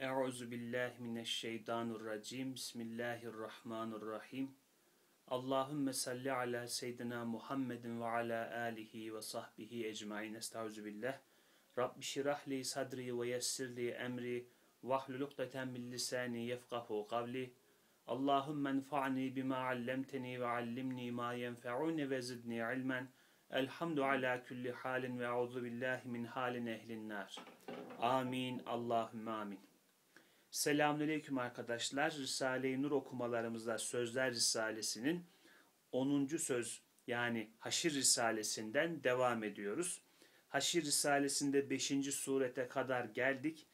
Euzu billahi mineşşeytanirracim. Bismillahirrahmanirrahim. Allahümme salli ala seyyidina Muhammedin ve ala alihi ve sahbihi ecmaîn. Estaizu billah. Rabbi şirah li sadri ve yessir li emri ukdeten min lisani yefkahu kavli. Allahümme enfa'ni bima allemteni ve allimni ma yenfe'uni ve zidni ilmen. Elhamdu ala kulli halin ve euzu billahi min halin ehlin nar. Amin. Allahümme amin. Selamünaleyküm arkadaşlar. Risale-i Nur okumalarımızda Sözler Risalesi'nin 10. söz yani Haşir Risalesi'nden devam ediyoruz. Haşir Risalesi'nde 5. surete kadar geldik.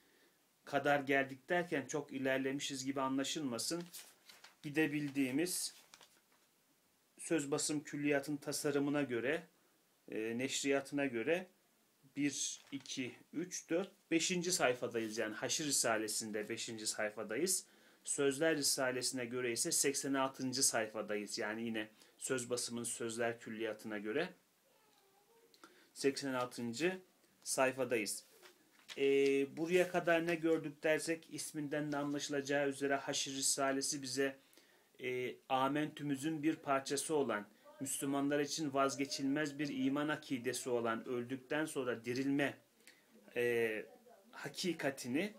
Kadar geldik derken çok ilerlemişiz gibi anlaşılmasın. Gidebildiğimiz söz basım külliyatın tasarımına göre, e, neşriyatına göre 1, 2, 3, 4, 5. sayfadayız. Yani Haşir Risalesi'nde 5. sayfadayız. Sözler Risalesi'ne göre ise 86. sayfadayız. Yani yine söz basımın sözler külliyatına göre 86. sayfadayız. Ee, buraya kadar ne gördük dersek isminden de anlaşılacağı üzere Haşir Risalesi bize e, Amentümüzün bir parçası olan Müslümanlar için vazgeçilmez bir iman akidesi olan öldükten sonra dirilme e, hakikatini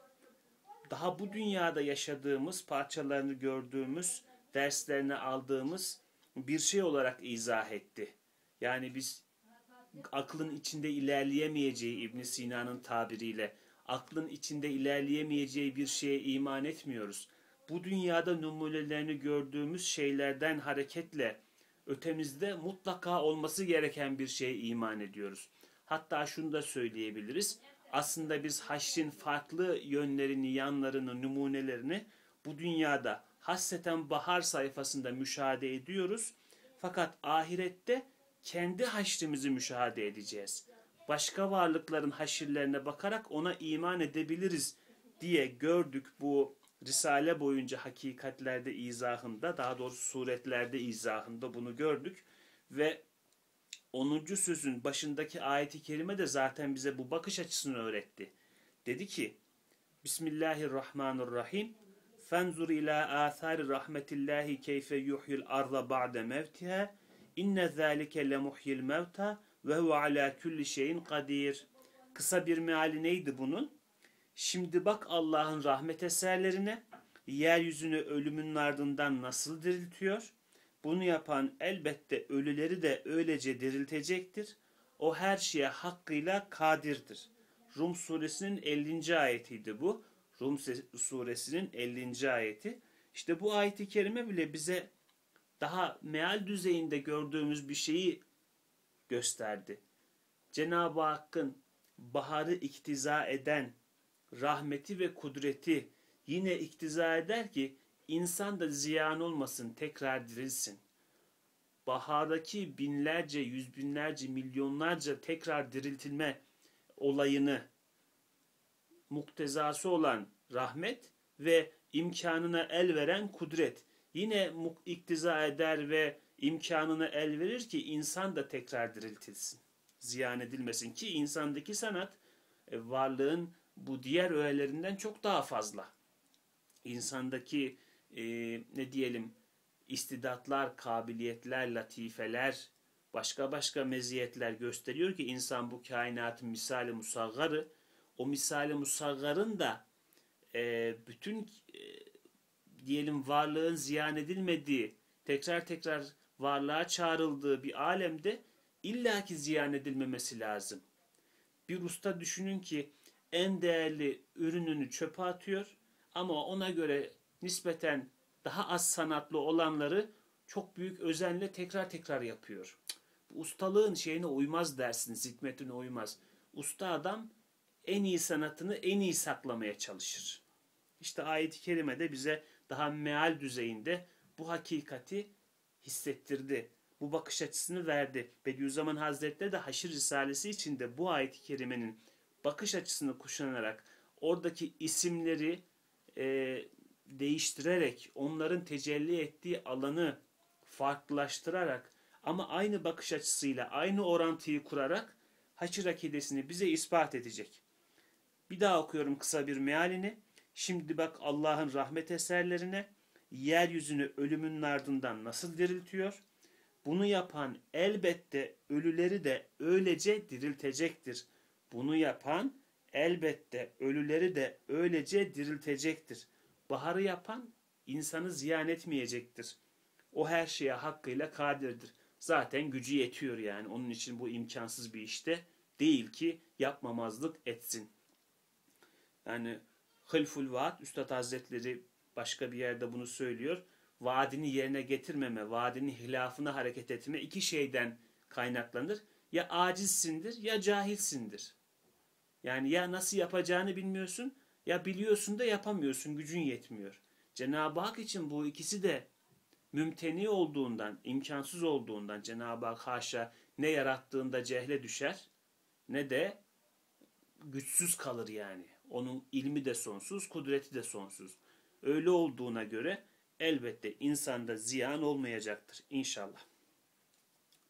daha bu dünyada yaşadığımız, parçalarını gördüğümüz, derslerini aldığımız bir şey olarak izah etti. Yani biz aklın içinde ilerleyemeyeceği İbn Sina'nın tabiriyle aklın içinde ilerleyemeyeceği bir şeye iman etmiyoruz. Bu dünyada numunelerini gördüğümüz şeylerden hareketle ötemizde mutlaka olması gereken bir şeye iman ediyoruz. Hatta şunu da söyleyebiliriz. Aslında biz haşrin farklı yönlerini, yanlarını, numunelerini bu dünyada hasreten bahar sayfasında müşahede ediyoruz. Fakat ahirette kendi haşrimizi müşahede edeceğiz. Başka varlıkların haşirlerine bakarak ona iman edebiliriz diye gördük bu Risale boyunca hakikatlerde izahında, daha doğrusu suretlerde izahında bunu gördük. Ve 10. sözün başındaki ayeti kerime de zaten bize bu bakış açısını öğretti. Dedi ki, Bismillahirrahmanirrahim. Fenzur ila athari rahmetillahi keyfe yuhyil arda ba'de mevtiha. İnne zâlike lemuhyil mevta ve huve ala kulli şeyin kadir. Kısa bir meali neydi bunun? Şimdi bak Allah'ın rahmet eserlerine, yeryüzünü ölümün ardından nasıl diriltiyor? Bunu yapan elbette ölüleri de öylece diriltecektir. O her şeye hakkıyla kadirdir. Rum suresinin 50. ayetiydi bu. Rum suresinin 50. ayeti. İşte bu ayeti kerime bile bize daha meal düzeyinde gördüğümüz bir şeyi gösterdi. Cenab-ı Hakk'ın baharı iktiza eden rahmeti ve kudreti yine iktiza eder ki insan da ziyan olmasın, tekrar dirilsin. Bahardaki binlerce, yüz binlerce, milyonlarca tekrar diriltilme olayını muktezası olan rahmet ve imkanına el veren kudret yine iktiza eder ve imkanını el verir ki insan da tekrar diriltilsin. Ziyan edilmesin ki insandaki sanat e, varlığın bu diğer öğelerinden çok daha fazla. İnsandaki e, ne diyelim istidatlar, kabiliyetler, latifeler, başka başka meziyetler gösteriyor ki insan bu kainatın misali musaggarı, o misali musaggarın da e, bütün e, diyelim varlığın ziyan edilmediği, tekrar tekrar varlığa çağrıldığı bir alemde illaki ziyan edilmemesi lazım. Bir usta düşünün ki en değerli ürününü çöpe atıyor ama ona göre nispeten daha az sanatlı olanları çok büyük özenle tekrar tekrar yapıyor. Bu ustalığın şeyine uymaz dersiniz, hikmetine uymaz. Usta adam en iyi sanatını en iyi saklamaya çalışır. İşte ayet-i kerime de bize daha meal düzeyinde bu hakikati hissettirdi. Bu bakış açısını verdi. Bediüzzaman Hazretleri de Haşir Risalesi içinde bu ayet-i kerimenin bakış açısını kuşanarak oradaki isimleri e, değiştirerek onların tecelli ettiği alanı farklılaştırarak ama aynı bakış açısıyla aynı orantıyı kurarak haçır akidesini bize ispat edecek. Bir daha okuyorum kısa bir mealini. Şimdi bak Allah'ın rahmet eserlerine yeryüzünü ölümün ardından nasıl diriltiyor? Bunu yapan elbette ölüleri de öylece diriltecektir. Bunu yapan elbette ölüleri de öylece diriltecektir. Baharı yapan insanı ziyan etmeyecektir. O her şeye hakkıyla kadirdir. Zaten gücü yetiyor yani. Onun için bu imkansız bir işte değil ki yapmamazlık etsin. Yani Hılful Vaat Üstad Hazretleri başka bir yerde bunu söylüyor. Vaadini yerine getirmeme, vaadinin hilafına hareket etme iki şeyden kaynaklanır. Ya acizsindir ya cahilsindir. Yani ya nasıl yapacağını bilmiyorsun ya biliyorsun da yapamıyorsun, gücün yetmiyor. Cenab-ı Hak için bu ikisi de mümteni olduğundan, imkansız olduğundan Cenab-ı Hak haşa ne yarattığında cehle düşer ne de güçsüz kalır yani. Onun ilmi de sonsuz, kudreti de sonsuz. Öyle olduğuna göre elbette insanda ziyan olmayacaktır inşallah.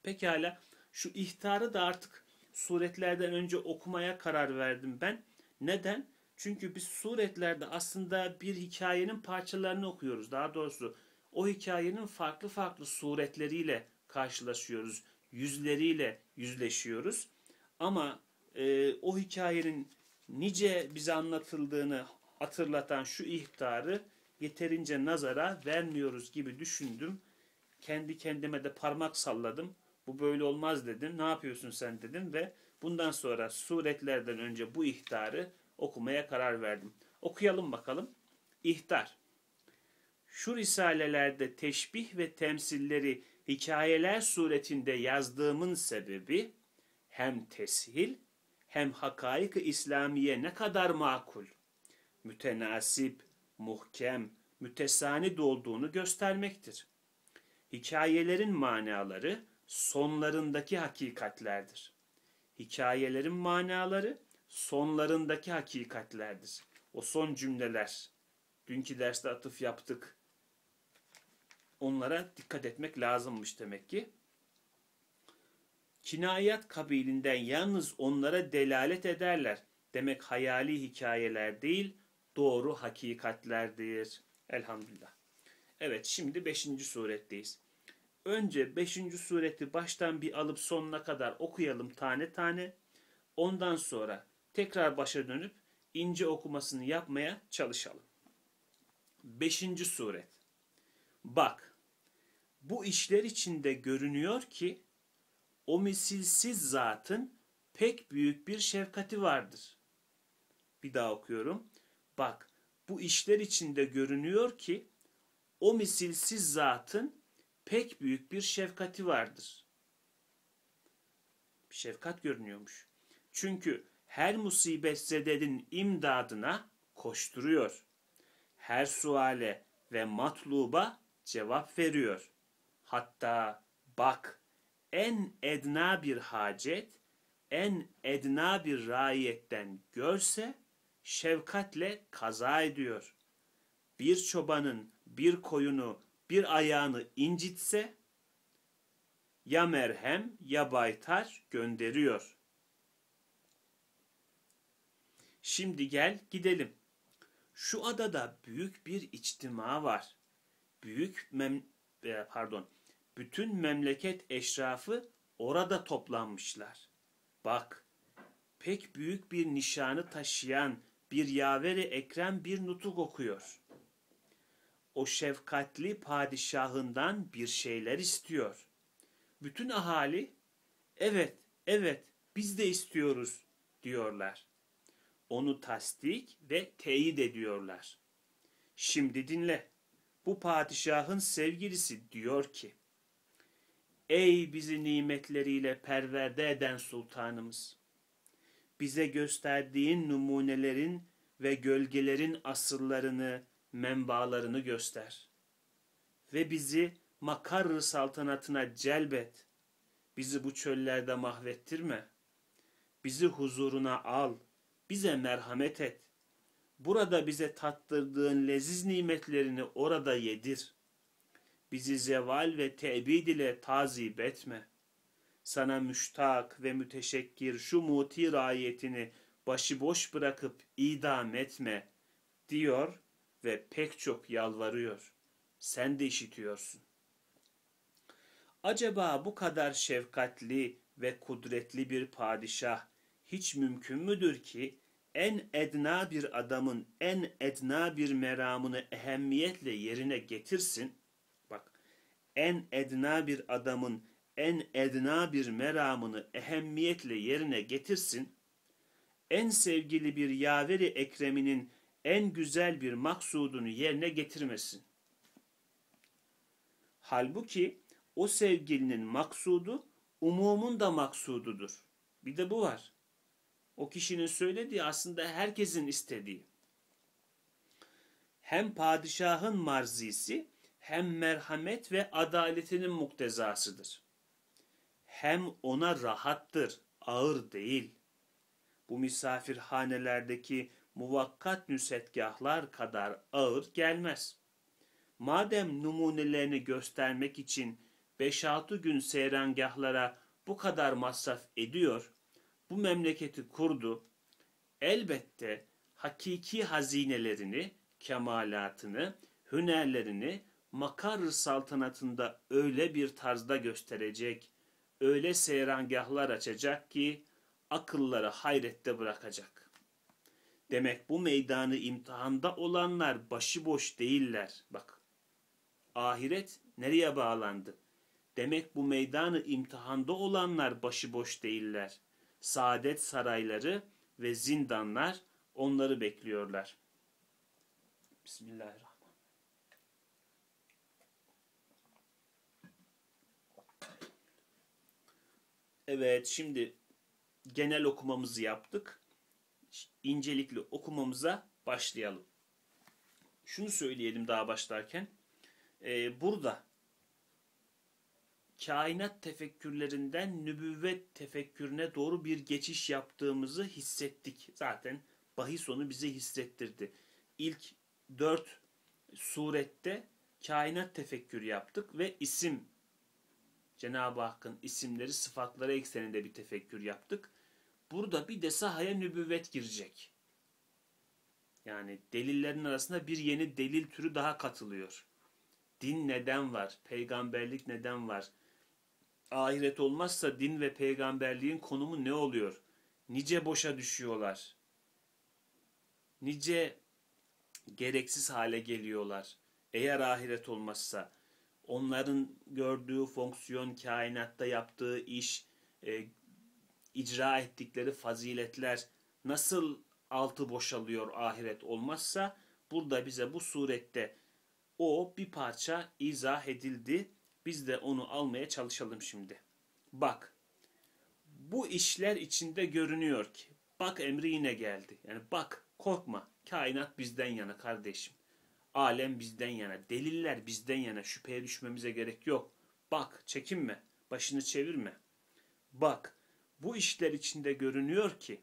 Pekala şu ihtarı da artık suretlerden önce okumaya karar verdim ben. Neden? Çünkü biz suretlerde aslında bir hikayenin parçalarını okuyoruz. Daha doğrusu o hikayenin farklı farklı suretleriyle karşılaşıyoruz. Yüzleriyle yüzleşiyoruz. Ama e, o hikayenin nice bize anlatıldığını hatırlatan şu ihtarı yeterince nazara vermiyoruz gibi düşündüm. Kendi kendime de parmak salladım. Bu böyle olmaz dedim. Ne yapıyorsun sen dedim ve bundan sonra suretlerden önce bu ihtarı okumaya karar verdim. Okuyalım bakalım. İhtar. Şu risalelerde teşbih ve temsilleri hikayeler suretinde yazdığımın sebebi hem teshil hem hakaik-ı İslamiye ne kadar makul, mütenasip, muhkem, mütesanid olduğunu göstermektir. Hikayelerin manaları sonlarındaki hakikatlerdir. Hikayelerin manaları sonlarındaki hakikatlerdir. O son cümleler, dünkü derste atıf yaptık. Onlara dikkat etmek lazımmış demek ki. Kinayet kabilinden yalnız onlara delalet ederler. Demek hayali hikayeler değil, doğru hakikatlerdir. Elhamdülillah. Evet şimdi 5. suretteyiz. Önce 5. sureti baştan bir alıp sonuna kadar okuyalım tane tane. Ondan sonra tekrar başa dönüp ince okumasını yapmaya çalışalım. 5. suret. Bak, bu işler içinde görünüyor ki o misilsiz zatın pek büyük bir şefkati vardır. Bir daha okuyorum. Bak, bu işler içinde görünüyor ki o misilsiz zatın pek büyük bir şefkati vardır. Şefkat görünüyormuş. Çünkü her musibet zededin imdadına koşturuyor. Her suale ve matluba cevap veriyor. Hatta bak en edna bir hacet, en edna bir raiyetten görse şefkatle kaza ediyor. Bir çobanın bir koyunu bir ayağını incitse ya merhem ya baytar gönderiyor. Şimdi gel gidelim. Şu adada büyük bir içtima var. Büyük mem e, pardon. Bütün memleket eşrafı orada toplanmışlar. Bak, pek büyük bir nişanı taşıyan bir yaveri ekrem bir nutuk okuyor. O şefkatli padişahından bir şeyler istiyor. Bütün ahali, evet, evet, biz de istiyoruz diyorlar onu tasdik ve teyit ediyorlar. Şimdi dinle. Bu padişahın sevgilisi diyor ki, Ey bizi nimetleriyle perverde eden sultanımız! Bize gösterdiğin numunelerin ve gölgelerin asıllarını, menbalarını göster. Ve bizi makar saltanatına celbet. Bizi bu çöllerde mahvettirme. Bizi huzuruna al bize merhamet et. Burada bize tattırdığın leziz nimetlerini orada yedir. Bizi zeval ve tebid ile tazip etme. Sana müştak ve müteşekkir şu muti rayetini başıboş bırakıp idam etme. diyor ve pek çok yalvarıyor. Sen de işitiyorsun. Acaba bu kadar şefkatli ve kudretli bir padişah hiç mümkün müdür ki en edna bir adamın en edna bir meramını ehemmiyetle yerine getirsin? Bak, en edna bir adamın en edna bir meramını ehemmiyetle yerine getirsin. En sevgili bir yaveri ekreminin en güzel bir maksudunu yerine getirmesin. Halbuki o sevgilinin maksudu umumun da maksududur. Bir de bu var. O kişinin söylediği aslında herkesin istediği. Hem padişahın marzisi hem merhamet ve adaletinin muktezasıdır. Hem ona rahattır, ağır değil. Bu misafirhanelerdeki muvakkat nüsetgahlar kadar ağır gelmez. Madem numunelerini göstermek için 5-6 gün seyrangahlara bu kadar masraf ediyor, bu memleketi kurdu, elbette hakiki hazinelerini, kemalatını, hünerlerini makar saltanatında öyle bir tarzda gösterecek, öyle seyrangahlar açacak ki akılları hayrette bırakacak. Demek bu meydanı imtihanda olanlar başıboş değiller. Bak, ahiret nereye bağlandı? Demek bu meydanı imtihanda olanlar başıboş değiller. Saadet sarayları ve zindanlar onları bekliyorlar. Bismillahirrahmanirrahim. Evet, şimdi genel okumamızı yaptık. İncelikli okumamıza başlayalım. Şunu söyleyelim daha başlarken. Ee, burada kainat tefekkürlerinden nübüvvet tefekkürüne doğru bir geçiş yaptığımızı hissettik. Zaten bahis onu bize hissettirdi. İlk dört surette kainat tefekkürü yaptık ve isim Cenab-ı Hakk'ın isimleri, sıfatları ekseninde bir tefekkür yaptık. Burada bir de sahaya nübüvvet girecek. Yani delillerin arasında bir yeni delil türü daha katılıyor. Din neden var? Peygamberlik neden var? Ahiret olmazsa din ve peygamberliğin konumu ne oluyor? Nice boşa düşüyorlar. Nice gereksiz hale geliyorlar. Eğer ahiret olmazsa onların gördüğü fonksiyon, kainatta yaptığı iş, e, icra ettikleri faziletler nasıl altı boşalıyor ahiret olmazsa burada bize bu surette o bir parça izah edildi. Biz de onu almaya çalışalım şimdi. Bak bu işler içinde görünüyor ki bak emri yine geldi. Yani bak korkma kainat bizden yana kardeşim. Alem bizden yana, deliller bizden yana, şüpheye düşmemize gerek yok. Bak, çekinme, başını çevirme. Bak, bu işler içinde görünüyor ki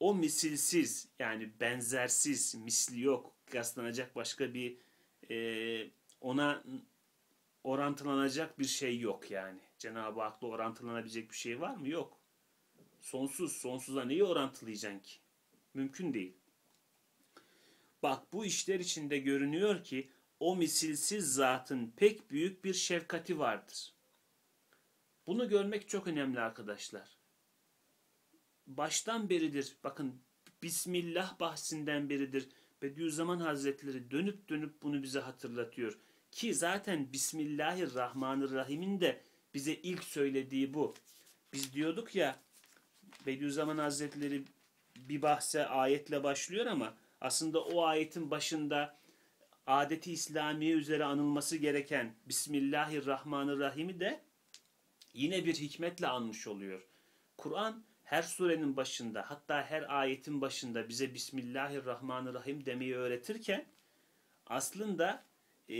o misilsiz yani benzersiz, misli yok, kıyaslanacak başka bir e, ona orantılanacak bir şey yok yani. Cenab-ı Hak'la orantılanabilecek bir şey var mı? Yok. Sonsuz, sonsuza neyi orantılayacaksın ki? Mümkün değil. Bak bu işler içinde görünüyor ki o misilsiz zatın pek büyük bir şefkati vardır. Bunu görmek çok önemli arkadaşlar. Baştan beridir, bakın Bismillah bahsinden beridir. Bediüzzaman Hazretleri dönüp dönüp bunu bize hatırlatıyor. Ki zaten Bismillahirrahmanirrahim'in de bize ilk söylediği bu. Biz diyorduk ya Bediüzzaman Hazretleri bir bahse ayetle başlıyor ama aslında o ayetin başında adeti İslamiye üzere anılması gereken Bismillahirrahmanirrahim'i de yine bir hikmetle anmış oluyor. Kur'an her surenin başında hatta her ayetin başında bize Bismillahirrahmanirrahim demeyi öğretirken aslında e,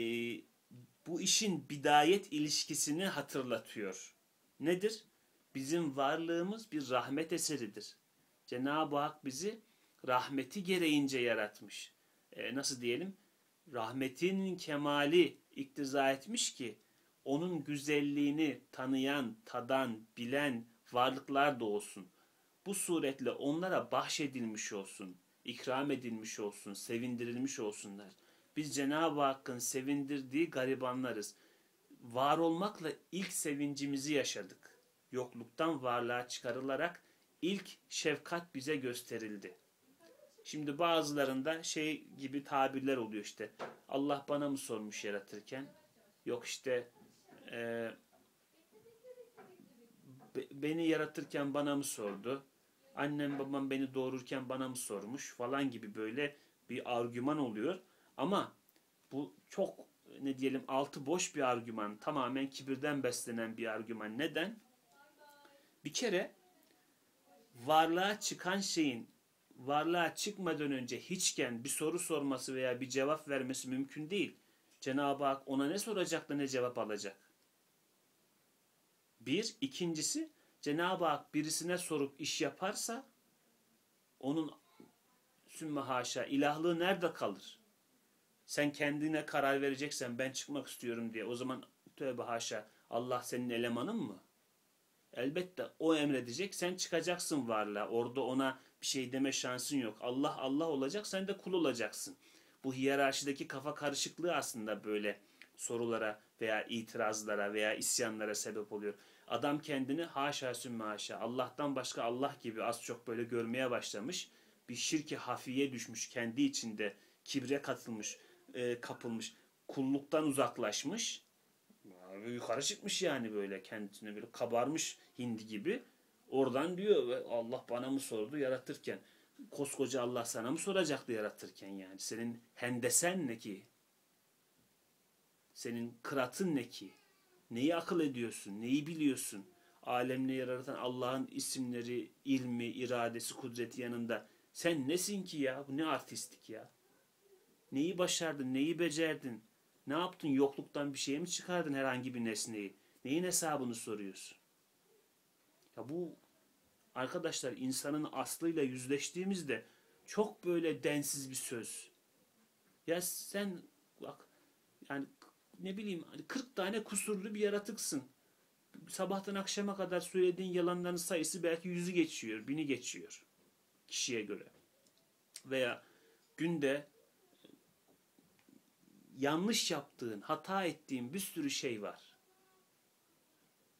bu işin bidayet ilişkisini hatırlatıyor. Nedir? Bizim varlığımız bir rahmet eseridir. Cenab-ı Hak bizi rahmeti gereğince yaratmış. E, nasıl diyelim? Rahmetin kemali iktiza etmiş ki onun güzelliğini tanıyan, tadan, bilen varlıklar da olsun. Bu suretle onlara bahşedilmiş olsun. ikram edilmiş olsun, sevindirilmiş olsunlar. Biz Cenab-ı Hakk'ın sevindirdiği garibanlarız. Var olmakla ilk sevincimizi yaşadık. Yokluktan varlığa çıkarılarak ilk şefkat bize gösterildi. Şimdi bazılarında şey gibi tabirler oluyor işte. Allah bana mı sormuş yaratırken? Yok işte e, beni yaratırken bana mı sordu? Annem babam beni doğururken bana mı sormuş falan gibi böyle bir argüman oluyor. Ama bu çok ne diyelim altı boş bir argüman. Tamamen kibirden beslenen bir argüman. Neden? Bir kere varlığa çıkan şeyin varlığa çıkmadan önce hiçken bir soru sorması veya bir cevap vermesi mümkün değil. Cenab-ı Hak ona ne soracak da ne cevap alacak? Bir. ikincisi Cenab-ı Hak birisine sorup iş yaparsa onun sümme haşa ilahlığı nerede kalır? Sen kendine karar vereceksen ben çıkmak istiyorum diye o zaman tövbe haşa Allah senin elemanın mı? Elbette o emredecek sen çıkacaksın varlığa. Orada ona bir şey deme şansın yok. Allah Allah olacak sen de kul olacaksın. Bu hiyerarşideki kafa karışıklığı aslında böyle sorulara veya itirazlara veya isyanlara sebep oluyor. Adam kendini haşa sümme haşa Allah'tan başka Allah gibi az çok böyle görmeye başlamış. Bir şirki hafiye düşmüş kendi içinde kibre katılmış, e, kapılmış, kulluktan uzaklaşmış. Yukarı çıkmış yani böyle kendisine böyle kabarmış hindi gibi. Oradan diyor Allah bana mı sordu yaratırken. Koskoca Allah sana mı soracaktı yaratırken yani. Senin hendesen ne ki? Senin kıratın ne ki? Neyi akıl ediyorsun? Neyi biliyorsun? Alemle yaratan Allah'ın isimleri, ilmi, iradesi, kudreti yanında. Sen nesin ki ya? Bu ne artistik ya? Neyi başardın? Neyi becerdin? Ne yaptın? Yokluktan bir şey mi çıkardın herhangi bir nesneyi? Neyin hesabını soruyorsun? Ya bu arkadaşlar insanın aslıyla yüzleştiğimizde çok böyle densiz bir söz. Ya sen bak yani ne bileyim 40 hani tane kusurlu bir yaratıksın. Sabahtan akşama kadar söylediğin yalanların sayısı belki yüzü geçiyor, bini geçiyor kişiye göre. Veya günde yanlış yaptığın, hata ettiğin bir sürü şey var.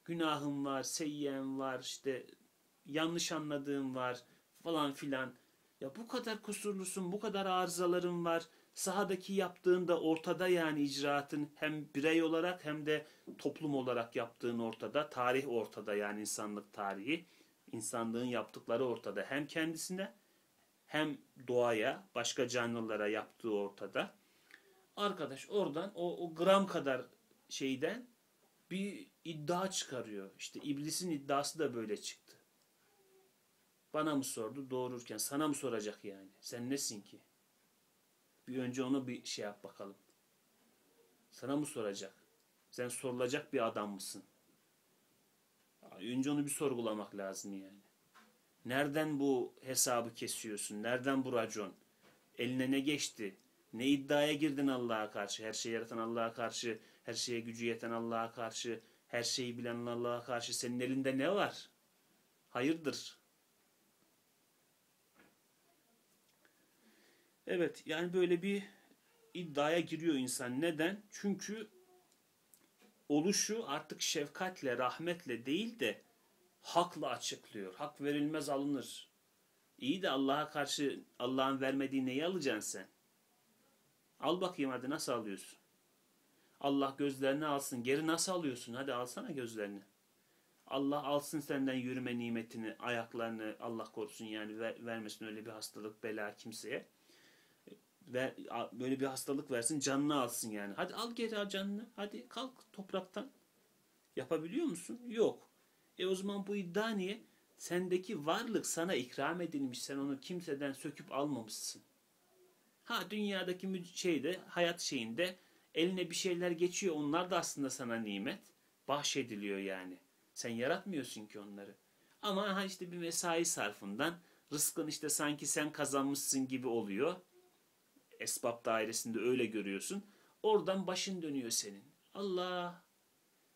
Günahın var, seyyen var, işte yanlış anladığın var falan filan. Ya bu kadar kusurlusun, bu kadar arızaların var. Sahadaki yaptığın da ortada yani icraatın hem birey olarak hem de toplum olarak yaptığın ortada. Tarih ortada yani insanlık tarihi. insanlığın yaptıkları ortada. Hem kendisine hem doğaya, başka canlılara yaptığı ortada. Arkadaş oradan o, o gram kadar şeyden bir iddia çıkarıyor. İşte iblisin iddiası da böyle çıktı. Bana mı sordu doğururken? Sana mı soracak yani? Sen nesin ki? Bir önce onu bir şey yap bakalım. Sana mı soracak? Sen sorulacak bir adam mısın? Önce onu bir sorgulamak lazım yani. Nereden bu hesabı kesiyorsun? Nereden bu racon? Eline ne geçti? Ne iddiaya girdin Allah'a karşı? Her şeyi yaratan Allah'a karşı, her şeye gücü yeten Allah'a karşı, her şeyi bilen Allah'a karşı senin elinde ne var? Hayırdır? Evet yani böyle bir iddiaya giriyor insan. Neden? Çünkü oluşu artık şefkatle, rahmetle değil de hakla açıklıyor. Hak verilmez alınır. İyi de Allah'a karşı Allah'ın vermediği neyi alacaksın sen? Al bakayım hadi nasıl alıyorsun? Allah gözlerini alsın. Geri nasıl alıyorsun? Hadi alsana gözlerini. Allah alsın senden yürüme nimetini, ayaklarını Allah korusun yani ver, vermesin öyle bir hastalık, bela kimseye. Ve böyle bir hastalık versin, canını alsın yani. Hadi al geri al canını. Hadi kalk topraktan. Yapabiliyor musun? Yok. E o zaman bu iddia niye? Sendeki varlık sana ikram edilmiş. Sen onu kimseden söküp almamışsın. Ha dünyadaki şeyde, hayat şeyinde eline bir şeyler geçiyor. Onlar da aslında sana nimet. Bahşediliyor yani. Sen yaratmıyorsun ki onları. Ama ha işte bir mesai sarfından rızkın işte sanki sen kazanmışsın gibi oluyor. Esbab dairesinde öyle görüyorsun. Oradan başın dönüyor senin. Allah!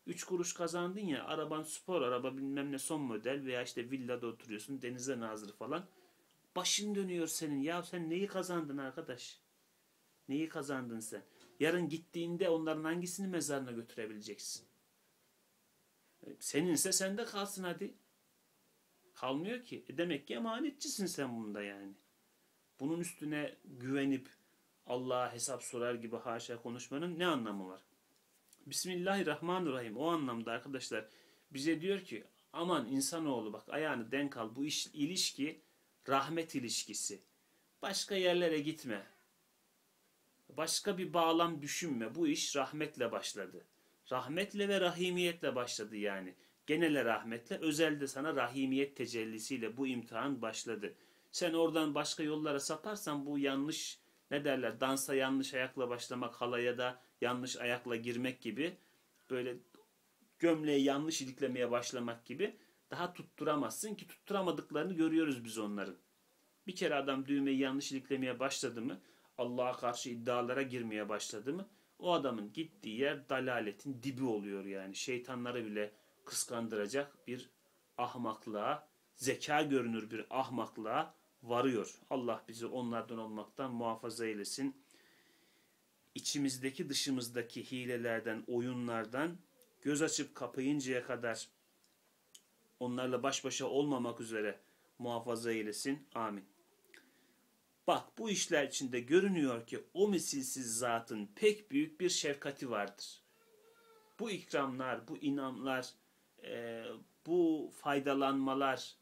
Üç kuruş kazandın ya araban spor araba bilmem ne son model veya işte villada oturuyorsun denize nazır falan. Başın dönüyor senin. Ya sen neyi kazandın arkadaş? Neyi kazandın sen? Yarın gittiğinde onların hangisini mezarına götürebileceksin? Seninse sende kalsın hadi. Kalmıyor ki. E demek ki emanetçisin sen bunda yani. Bunun üstüne güvenip Allah'a hesap sorar gibi haşa konuşmanın ne anlamı var? Bismillahirrahmanirrahim. O anlamda arkadaşlar bize diyor ki aman insanoğlu bak ayağını denk al. Bu iş, ilişki rahmet ilişkisi. Başka yerlere gitme. Başka bir bağlam düşünme. Bu iş rahmetle başladı. Rahmetle ve rahimiyetle başladı yani. Genele rahmetle, özelde sana rahimiyet tecellisiyle bu imtihan başladı. Sen oradan başka yollara saparsan bu yanlış ne derler dansa yanlış ayakla başlamak halaya da yanlış ayakla girmek gibi böyle gömleği yanlış iliklemeye başlamak gibi daha tutturamazsın ki tutturamadıklarını görüyoruz biz onların. Bir kere adam düğmeyi yanlış iliklemeye başladı mı Allah'a karşı iddialara girmeye başladı mı o adamın gittiği yer dalaletin dibi oluyor yani. Şeytanları bile kıskandıracak bir ahmaklığa, zeka görünür bir ahmaklığa varıyor. Allah bizi onlardan olmaktan muhafaza eylesin. İçimizdeki dışımızdaki hilelerden, oyunlardan göz açıp kapayıncaya kadar onlarla baş başa olmamak üzere muhafaza eylesin. Amin. Bak bu işler içinde görünüyor ki o misilsiz zatın pek büyük bir şefkati vardır. Bu ikramlar, bu inamlar, bu faydalanmalar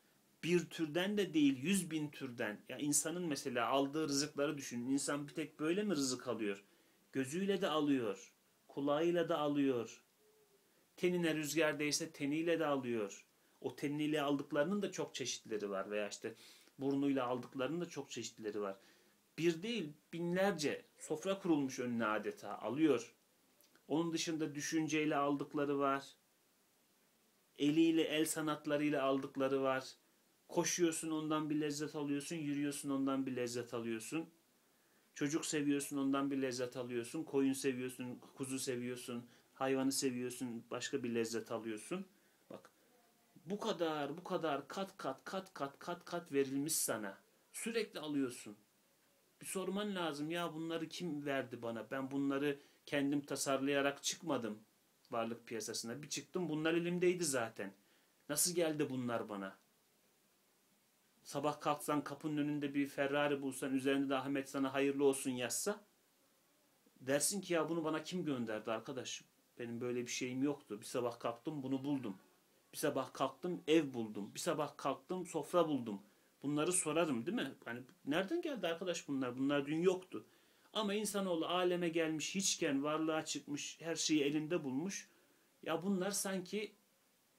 bir türden de değil yüz bin türden. Ya insanın mesela aldığı rızıkları düşünün. İnsan bir tek böyle mi rızık alıyor? Gözüyle de alıyor, kulağıyla da alıyor. Tenine rüzgar değse teniyle de alıyor. O teniyle aldıklarının da çok çeşitleri var veya işte burnuyla aldıklarının da çok çeşitleri var. Bir değil binlerce sofra kurulmuş önüne adeta alıyor. Onun dışında düşünceyle aldıkları var. Eliyle el sanatlarıyla aldıkları var. Koşuyorsun ondan bir lezzet alıyorsun, yürüyorsun ondan bir lezzet alıyorsun. Çocuk seviyorsun ondan bir lezzet alıyorsun. Koyun seviyorsun, kuzu seviyorsun, hayvanı seviyorsun, başka bir lezzet alıyorsun. Bak bu kadar bu kadar kat kat kat kat kat kat verilmiş sana. Sürekli alıyorsun. Bir sorman lazım ya bunları kim verdi bana? Ben bunları kendim tasarlayarak çıkmadım varlık piyasasına. Bir çıktım bunlar elimdeydi zaten. Nasıl geldi bunlar bana? Sabah kalksan kapının önünde bir Ferrari bulsan üzerinde de Ahmet sana hayırlı olsun yazsa dersin ki ya bunu bana kim gönderdi arkadaş? Benim böyle bir şeyim yoktu. Bir sabah kalktım bunu buldum. Bir sabah kalktım ev buldum. Bir sabah kalktım sofra buldum. Bunları sorarım değil mi? Hani nereden geldi arkadaş bunlar? Bunlar dün yoktu. Ama insanoğlu aleme gelmiş, hiçken varlığa çıkmış, her şeyi elinde bulmuş. Ya bunlar sanki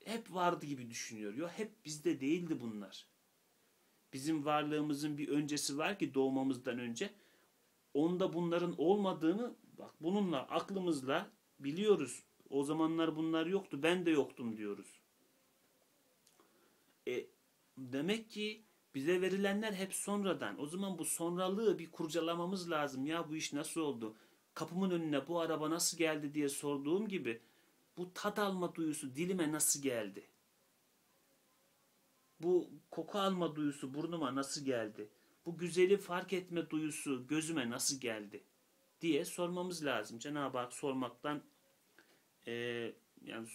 hep vardı gibi düşünüyor. Yok hep bizde değildi bunlar. Bizim varlığımızın bir öncesi var ki doğmamızdan önce. Onda bunların olmadığını bak bununla aklımızla biliyoruz. O zamanlar bunlar yoktu. Ben de yoktum diyoruz. E, demek ki bize verilenler hep sonradan. O zaman bu sonralığı bir kurcalamamız lazım. Ya bu iş nasıl oldu? Kapımın önüne bu araba nasıl geldi diye sorduğum gibi bu tat alma duyusu dilime nasıl geldi? Bu koku alma duyusu burnuma nasıl geldi? Bu güzeli fark etme duyusu gözüme nasıl geldi? diye sormamız lazım. Cenab-ı Hak sormaktan e, yani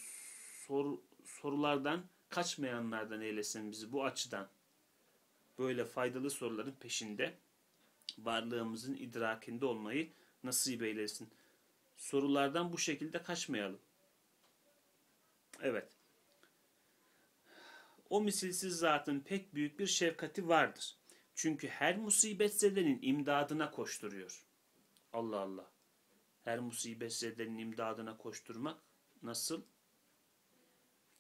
sor, sorulardan kaçmayanlardan eylesin bizi bu açıdan. Böyle faydalı soruların peşinde varlığımızın idrakinde olmayı nasip eylesin. Sorulardan bu şekilde kaçmayalım. Evet. O misilsiz zatın pek büyük bir şefkati vardır. Çünkü her musibet zedenin imdadına koşturuyor. Allah Allah. Her musibet zedenin imdadına koşturmak nasıl?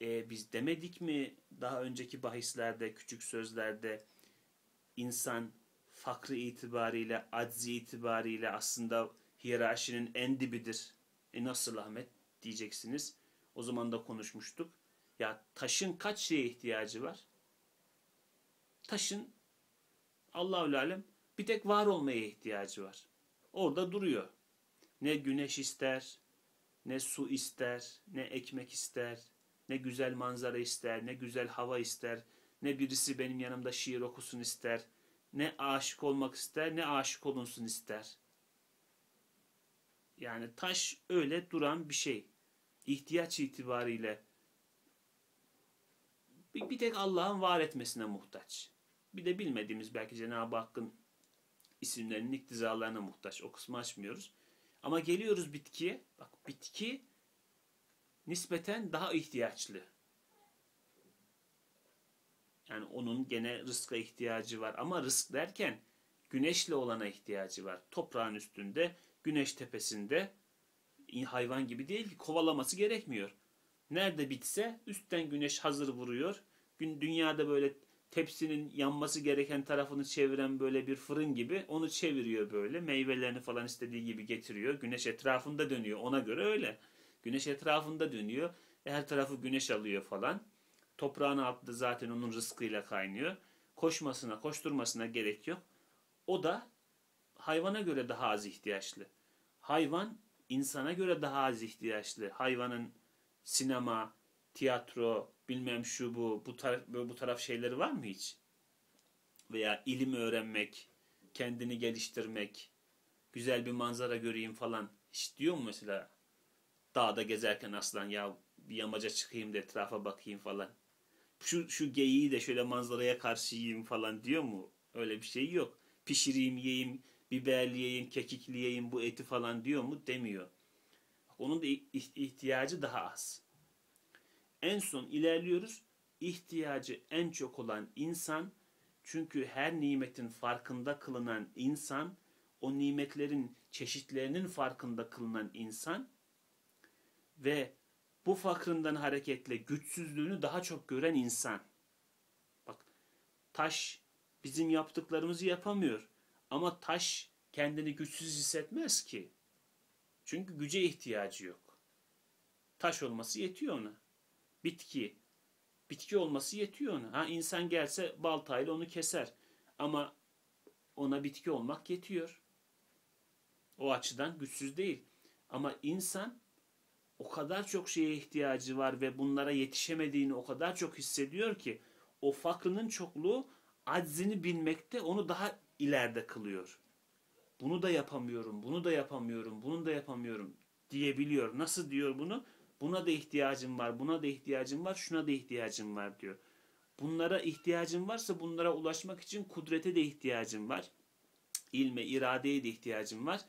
E, biz demedik mi daha önceki bahislerde, küçük sözlerde insan fakrı itibariyle, aczi itibariyle aslında hiyerarşinin en dibidir. E nasıl Ahmet diyeceksiniz. O zaman da konuşmuştuk. Ya taşın kaç şeye ihtiyacı var? Taşın Allahü alem bir tek var olmaya ihtiyacı var. Orada duruyor. Ne güneş ister, ne su ister, ne ekmek ister, ne güzel manzara ister, ne güzel hava ister, ne birisi benim yanımda şiir okusun ister, ne aşık olmak ister ne aşık olunsun ister. Yani taş öyle duran bir şey. İhtiyaç itibariyle bir, bir tek Allah'ın var etmesine muhtaç. Bir de bilmediğimiz belki Cenab-ı Hakk'ın isimlerinin iktizalarına muhtaç. O kısmı açmıyoruz. Ama geliyoruz bitkiye. Bak bitki nispeten daha ihtiyaçlı. Yani onun gene rızka ihtiyacı var. Ama rızk derken güneşle olana ihtiyacı var. Toprağın üstünde, güneş tepesinde hayvan gibi değil ki kovalaması gerekmiyor. Nerede bitse üstten güneş hazır vuruyor. Dünyada böyle tepsinin yanması gereken tarafını çeviren böyle bir fırın gibi onu çeviriyor böyle. Meyvelerini falan istediği gibi getiriyor. Güneş etrafında dönüyor. Ona göre öyle. Güneş etrafında dönüyor. Her tarafı güneş alıyor falan. Toprağın altında zaten onun rızkıyla kaynıyor. Koşmasına, koşturmasına gerek yok. O da hayvana göre daha az ihtiyaçlı. Hayvan insana göre daha az ihtiyaçlı. Hayvanın sinema, tiyatro, bilmem şu bu, bu taraf, bu taraf şeyleri var mı hiç? Veya ilim öğrenmek, kendini geliştirmek, güzel bir manzara göreyim falan. Hiç diyor mu mesela dağda gezerken aslan ya bir yamaca çıkayım da etrafa bakayım falan. Şu, şu geyiği de şöyle manzaraya karşı yiyeyim falan diyor mu? Öyle bir şey yok. Pişireyim, yiyeyim, biberleyeyim, kekikleyeyim bu eti falan diyor mu? Demiyor. Onun da ihtiyacı daha az. En son ilerliyoruz. İhtiyacı en çok olan insan çünkü her nimetin farkında kılınan insan, o nimetlerin çeşitlerinin farkında kılınan insan ve bu fakrından hareketle güçsüzlüğünü daha çok gören insan. Bak taş bizim yaptıklarımızı yapamıyor. Ama taş kendini güçsüz hissetmez ki. Çünkü güce ihtiyacı yok. Taş olması yetiyor ona. Bitki. Bitki olması yetiyor ona. Ha insan gelse baltayla onu keser. Ama ona bitki olmak yetiyor. O açıdan güçsüz değil. Ama insan o kadar çok şeye ihtiyacı var ve bunlara yetişemediğini o kadar çok hissediyor ki o fakrının çokluğu aczini bilmekte onu daha ileride kılıyor. Bunu da yapamıyorum, bunu da yapamıyorum, bunu da yapamıyorum diyebiliyor. Nasıl diyor bunu? Buna da ihtiyacım var, buna da ihtiyacım var, şuna da ihtiyacım var diyor. Bunlara ihtiyacım varsa bunlara ulaşmak için kudrete de ihtiyacım var. İlme, iradeye de ihtiyacım var.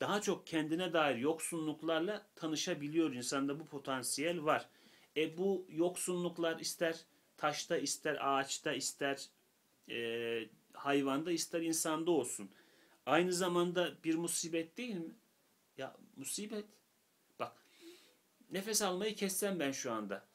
Daha çok kendine dair yoksunluklarla tanışabiliyor insanda bu potansiyel var. E bu yoksunluklar ister taşta, ister ağaçta, ister e, hayvanda, ister insanda olsun. Aynı zamanda bir musibet değil mi? Ya musibet. Nefes almayı kessem ben şu anda.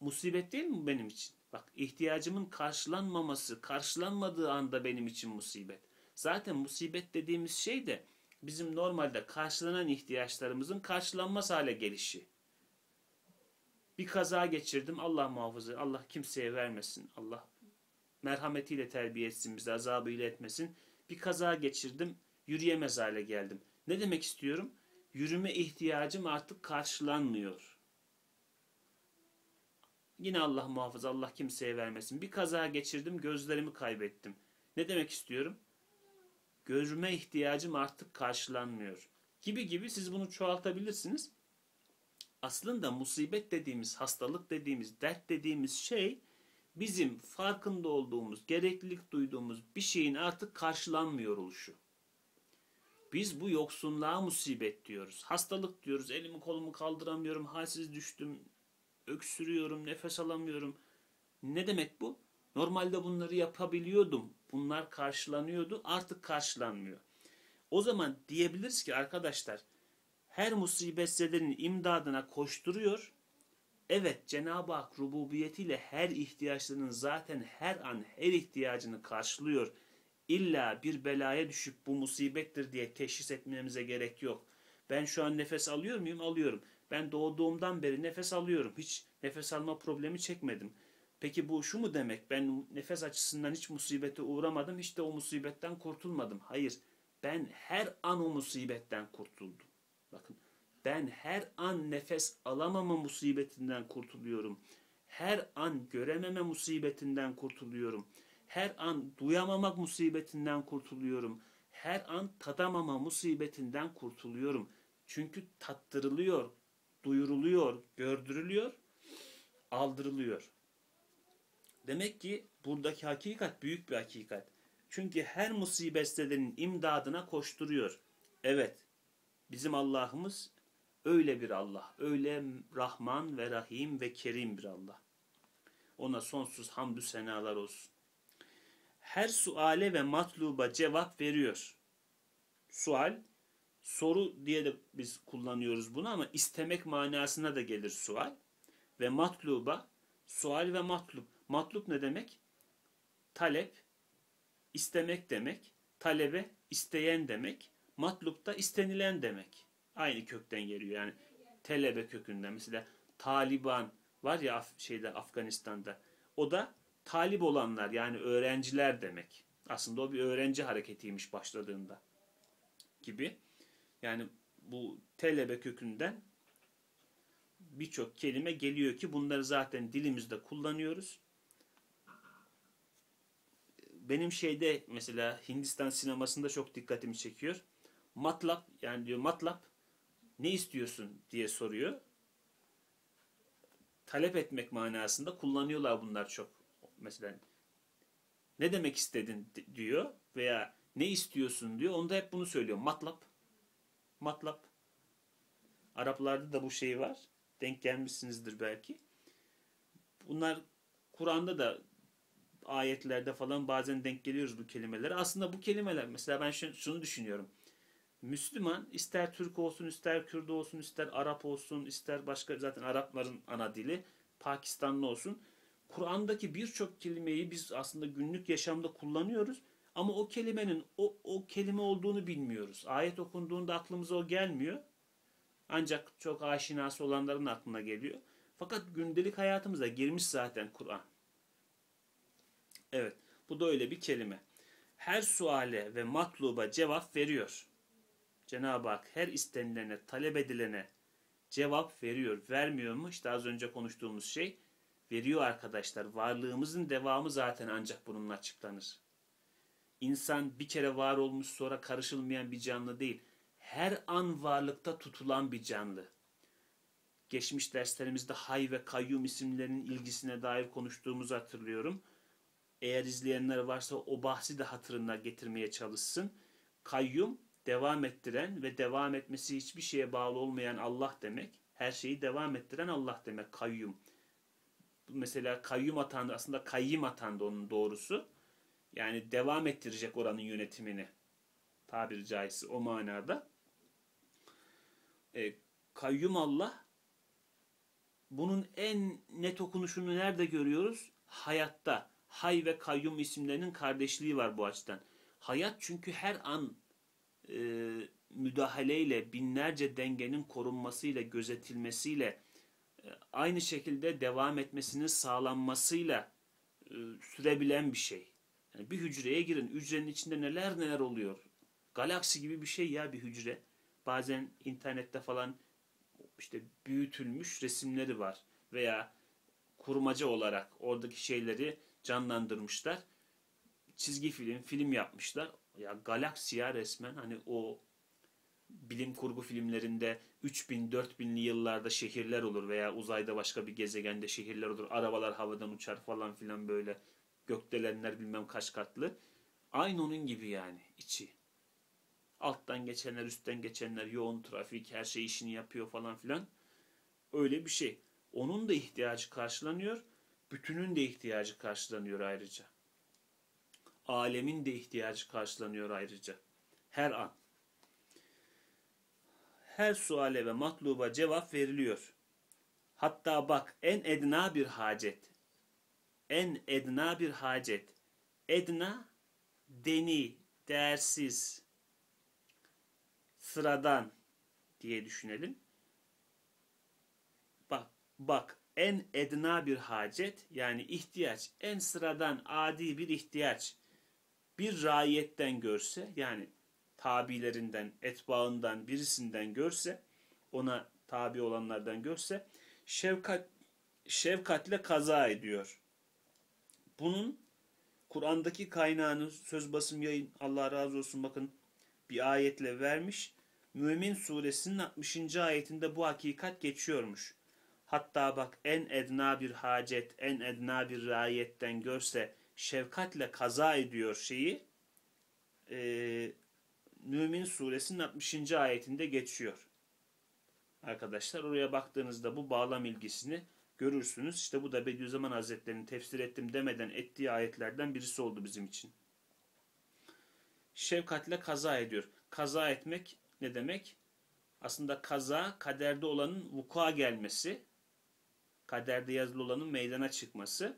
Musibet değil mi benim için? Bak ihtiyacımın karşılanmaması, karşılanmadığı anda benim için musibet. Zaten musibet dediğimiz şey de bizim normalde karşılanan ihtiyaçlarımızın karşılanmaz hale gelişi. Bir kaza geçirdim Allah muhafaza, Allah kimseye vermesin. Allah merhametiyle terbiye etsin bizi, azabıyla etmesin. Bir kaza geçirdim, yürüyemez hale geldim. Ne demek istiyorum? yürüme ihtiyacım artık karşılanmıyor. Yine Allah muhafaza, Allah kimseye vermesin. Bir kaza geçirdim, gözlerimi kaybettim. Ne demek istiyorum? Görme ihtiyacım artık karşılanmıyor. Gibi gibi siz bunu çoğaltabilirsiniz. Aslında musibet dediğimiz, hastalık dediğimiz, dert dediğimiz şey bizim farkında olduğumuz, gereklilik duyduğumuz bir şeyin artık karşılanmıyor oluşu. Biz bu yoksunluğa musibet diyoruz. Hastalık diyoruz. Elimi kolumu kaldıramıyorum. Halsiz düştüm. Öksürüyorum. Nefes alamıyorum. Ne demek bu? Normalde bunları yapabiliyordum. Bunlar karşılanıyordu. Artık karşılanmıyor. O zaman diyebiliriz ki arkadaşlar her musibetselerin imdadına koşturuyor. Evet Cenab-ı Hak rububiyetiyle her ihtiyaçlarının zaten her an her ihtiyacını karşılıyor illa bir belaya düşüp bu musibettir diye teşhis etmemize gerek yok. Ben şu an nefes alıyor muyum? Alıyorum. Ben doğduğumdan beri nefes alıyorum. Hiç nefes alma problemi çekmedim. Peki bu şu mu demek? Ben nefes açısından hiç musibete uğramadım. Hiç de o musibetten kurtulmadım. Hayır. Ben her an o musibetten kurtuldum. Bakın. Ben her an nefes alamama musibetinden kurtuluyorum. Her an görememe musibetinden kurtuluyorum Her an duyamamak musibetinden kurtuluyorum. Her an tadamama musibetinden kurtuluyorum. Çünkü tattırılıyor, duyuruluyor, gördürülüyor, aldırılıyor. Demek ki buradaki hakikat büyük bir hakikat. Çünkü her musibetlerin imdadına koşturuyor. Evet, bizim Allah'ımız öyle bir Allah, öyle Rahman ve Rahim ve Kerim bir Allah. Ona sonsuz hamdü senalar olsun. Her suale ve matluba cevap veriyor. Sual, soru diye de biz kullanıyoruz bunu ama istemek manasına da gelir sual. Ve matluba, sual ve matlub. Matlub ne demek? Talep, istemek demek. Talebe, isteyen demek. Matlub da istenilen demek. Aynı kökten geliyor yani. Telebe kökünden. Mesela Taliban var ya Af şeyde Afganistan'da. O da talip olanlar yani öğrenciler demek. Aslında o bir öğrenci hareketiymiş başladığında gibi. Yani bu telebe kökünden birçok kelime geliyor ki bunları zaten dilimizde kullanıyoruz. Benim şeyde mesela Hindistan sinemasında çok dikkatimi çekiyor. Matlap yani diyor matlap ne istiyorsun diye soruyor. Talep etmek manasında kullanıyorlar bunlar çok. Mesela ne demek istedin diyor veya ne istiyorsun diyor. Onda hep bunu söylüyor. Matlap. Matlap. Araplarda da bu şey var. Denk gelmişsinizdir belki. Bunlar Kur'an'da da ayetlerde falan bazen denk geliyoruz bu kelimelere. Aslında bu kelimeler mesela ben şunu düşünüyorum. Müslüman ister Türk olsun, ister Kürt olsun, ister Arap olsun, ister başka zaten Arapların ana dili, Pakistanlı olsun. Kur'an'daki birçok kelimeyi biz aslında günlük yaşamda kullanıyoruz. Ama o kelimenin o, o kelime olduğunu bilmiyoruz. Ayet okunduğunda aklımıza o gelmiyor. Ancak çok aşinası olanların aklına geliyor. Fakat gündelik hayatımıza girmiş zaten Kur'an. Evet, bu da öyle bir kelime. Her suale ve matluba cevap veriyor. Cenab-ı Hak her istenilene, talep edilene cevap veriyor. Vermiyor mu? İşte az önce konuştuğumuz şey veriyor arkadaşlar. Varlığımızın devamı zaten ancak bununla açıklanır. İnsan bir kere var olmuş sonra karışılmayan bir canlı değil. Her an varlıkta tutulan bir canlı. Geçmiş derslerimizde Hay ve Kayyum isimlerinin ilgisine dair konuştuğumuzu hatırlıyorum. Eğer izleyenler varsa o bahsi de hatırına getirmeye çalışsın. Kayyum devam ettiren ve devam etmesi hiçbir şeye bağlı olmayan Allah demek. Her şeyi devam ettiren Allah demek kayyum. Mesela kayyum atandı aslında kayyim atandı onun doğrusu. Yani devam ettirecek oranın yönetimini. Tabiri caizse o manada. E, kayyum Allah bunun en net okunuşunu nerede görüyoruz? Hayatta. Hay ve kayyum isimlerinin kardeşliği var bu açıdan. Hayat çünkü her an e, müdahaleyle, binlerce dengenin korunmasıyla, gözetilmesiyle, e, aynı şekilde devam etmesinin sağlanmasıyla e, sürebilen bir şey. Yani bir hücreye girin, hücrenin içinde neler neler oluyor. Galaksi gibi bir şey ya bir hücre. Bazen internette falan işte büyütülmüş resimleri var veya kurmaca olarak oradaki şeyleri canlandırmışlar. Çizgi film, film yapmışlar. Ya galaksi ya resmen hani o bilim kurgu filmlerinde 3000 4000'li yıllarda şehirler olur veya uzayda başka bir gezegende şehirler olur. Arabalar havadan uçar falan filan böyle gökdelenler bilmem kaç katlı. Aynı onun gibi yani içi. Alttan geçenler, üstten geçenler, yoğun trafik, her şey işini yapıyor falan filan. Öyle bir şey. Onun da ihtiyacı karşılanıyor. Bütünün de ihtiyacı karşılanıyor ayrıca. Alemin de ihtiyacı karşılanıyor ayrıca. Her an. Her suale ve matluba cevap veriliyor. Hatta bak en edna bir hacet. En edna bir hacet. Edna, deni, değersiz, sıradan diye düşünelim. Bak, bak en edna bir hacet yani ihtiyaç, en sıradan adi bir ihtiyaç bir raiyetten görse yani tabilerinden, etbaından birisinden görse, ona tabi olanlardan görse şefkat şefkatle kaza ediyor. Bunun Kur'an'daki kaynağını söz basım yayın Allah razı olsun bakın bir ayetle vermiş. Mümin suresinin 60. ayetinde bu hakikat geçiyormuş. Hatta bak en edna bir hacet, en edna bir rayetten görse şefkatle kaza ediyor şeyi. E, Mümin suresinin 60. ayetinde geçiyor. Arkadaşlar oraya baktığınızda bu bağlam ilgisini görürsünüz. İşte bu da Bediüzzaman Hazretleri'nin tefsir ettim demeden ettiği ayetlerden birisi oldu bizim için. Şefkatle kaza ediyor. Kaza etmek ne demek? Aslında kaza kaderde olanın vuku'a gelmesi, kaderde yazılı olanın meydana çıkması.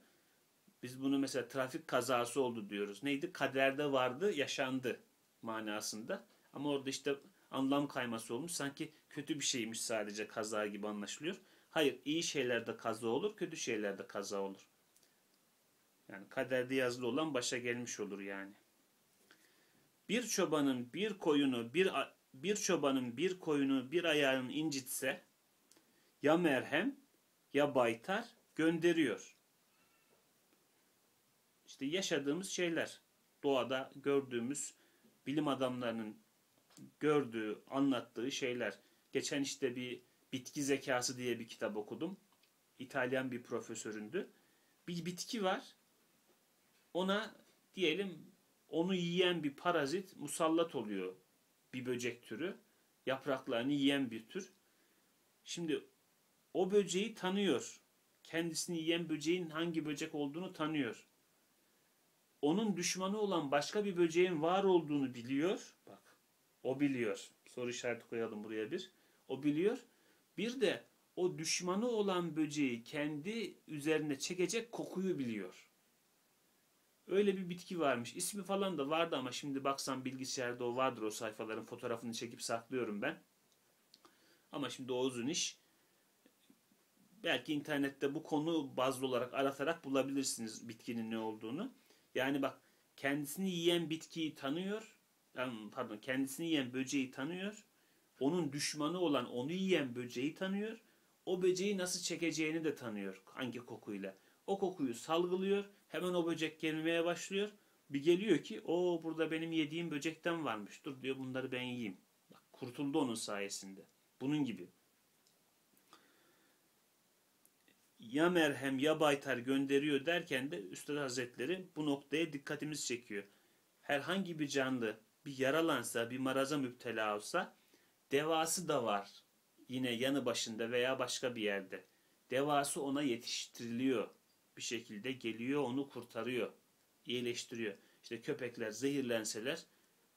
Biz bunu mesela trafik kazası oldu diyoruz. Neydi? Kaderde vardı, yaşandı manasında. Ama orada işte anlam kayması olmuş. Sanki kötü bir şeymiş sadece kaza gibi anlaşılıyor. Hayır, iyi şeylerde kaza olur, kötü şeylerde kaza olur. Yani kaderde yazılı olan başa gelmiş olur yani. Bir çobanın bir koyunu, bir bir çobanın bir koyunu, bir ayağını incitse ya merhem ya baytar gönderiyor. İşte yaşadığımız şeyler, doğada gördüğümüz bilim adamlarının gördüğü, anlattığı şeyler. Geçen işte bir bitki zekası diye bir kitap okudum. İtalyan bir profesöründü. Bir bitki var. Ona diyelim onu yiyen bir parazit musallat oluyor. Bir böcek türü. Yapraklarını yiyen bir tür. Şimdi o böceği tanıyor. Kendisini yiyen böceğin hangi böcek olduğunu tanıyor. Onun düşmanı olan başka bir böceğin var olduğunu biliyor. Bak o biliyor. Soru işareti koyalım buraya bir. O biliyor. Bir de o düşmanı olan böceği kendi üzerine çekecek kokuyu biliyor. Öyle bir bitki varmış. İsmi falan da vardı ama şimdi baksam bilgisayarda o vardır o sayfaların fotoğrafını çekip saklıyorum ben. Ama şimdi o uzun iş. Belki internette bu konu bazlı olarak aratarak bulabilirsiniz bitkinin ne olduğunu. Yani bak kendisini yiyen bitkiyi tanıyor. Pardon kendisini yiyen böceği tanıyor. Onun düşmanı olan onu yiyen böceği tanıyor. O böceği nasıl çekeceğini de tanıyor. Hangi kokuyla. O kokuyu salgılıyor. Hemen o böcek gelmeye başlıyor. Bir geliyor ki o burada benim yediğim böcekten varmış. Dur diyor bunları ben yiyeyim. Bak, kurtuldu onun sayesinde. Bunun gibi. Ya merhem ya baytar gönderiyor derken de Üstad Hazretleri bu noktaya dikkatimiz çekiyor. Herhangi bir canlı bir yaralansa, bir maraza müptela olsa devası da var. Yine yanı başında veya başka bir yerde. Devası ona yetiştiriliyor. Bir şekilde geliyor onu kurtarıyor. iyileştiriyor. İşte köpekler zehirlenseler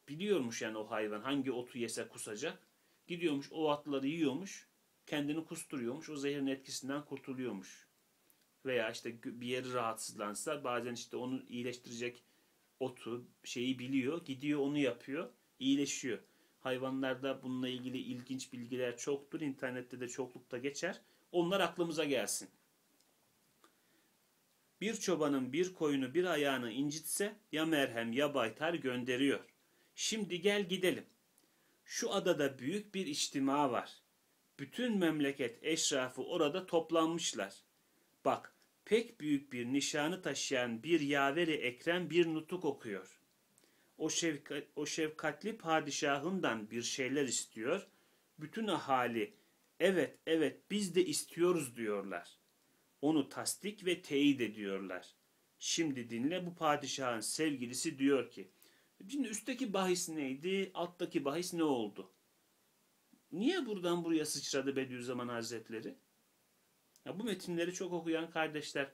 biliyormuş yani o hayvan hangi otu yese kusacak. Gidiyormuş o atları yiyormuş kendini kusturuyormuş. O zehrin etkisinden kurtuluyormuş. Veya işte bir yeri rahatsızlansa bazen işte onu iyileştirecek otu şeyi biliyor. Gidiyor onu yapıyor. iyileşiyor. Hayvanlarda bununla ilgili ilginç bilgiler çoktur. İnternette de çoklukta geçer. Onlar aklımıza gelsin. Bir çobanın bir koyunu bir ayağını incitse ya merhem ya baytar gönderiyor. Şimdi gel gidelim. Şu adada büyük bir içtima var. Bütün memleket eşrafı orada toplanmışlar. Bak pek büyük bir nişanı taşıyan bir yaveri ekrem bir nutuk okuyor. O, şefkat, o şefkatli padişahından bir şeyler istiyor. Bütün ahali evet evet biz de istiyoruz diyorlar. Onu tasdik ve teyit ediyorlar. Şimdi dinle bu padişahın sevgilisi diyor ki Şimdi üstteki bahis neydi? Alttaki bahis ne oldu? Niye buradan buraya sıçradı Bediüzzaman Hazretleri? Ya bu metinleri çok okuyan kardeşler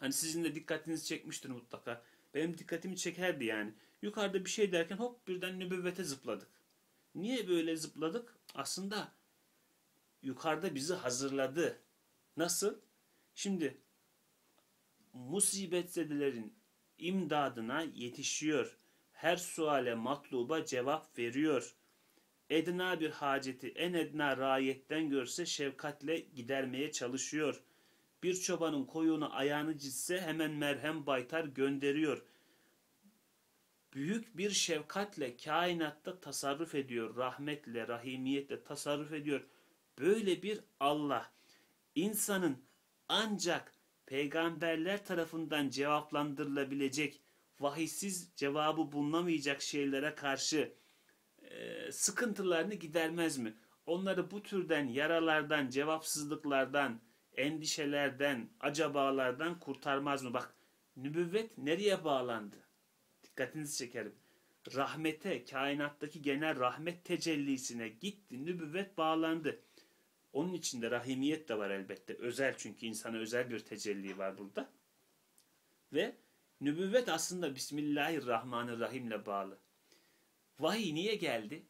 hani sizin de dikkatinizi çekmiştir mutlaka. Benim dikkatimi çekerdi yani. Yukarıda bir şey derken hop birden nübüvvete zıpladık. Niye böyle zıpladık? Aslında yukarıda bizi hazırladı. Nasıl? Şimdi musibetzedelerin imdadına yetişiyor. Her suale matluba cevap veriyor edna bir haceti en edna rayetten görse şefkatle gidermeye çalışıyor. Bir çobanın koyunu ayağını citse hemen merhem baytar gönderiyor. Büyük bir şefkatle kainatta tasarruf ediyor. Rahmetle, rahimiyetle tasarruf ediyor. Böyle bir Allah insanın ancak peygamberler tarafından cevaplandırılabilecek vahisiz cevabı bulunamayacak şeylere karşı e, sıkıntılarını gidermez mi? Onları bu türden yaralardan, cevapsızlıklardan, endişelerden, acabalardan kurtarmaz mı? Bak nübüvvet nereye bağlandı? Dikkatinizi çekerim. Rahmete, kainattaki genel rahmet tecellisine gitti, nübüvvet bağlandı. Onun içinde rahimiyet de var elbette. Özel çünkü insana özel bir tecelli var burada. Ve nübüvvet aslında Bismillahirrahmanirrahim ile bağlı. Vahiy niye geldi?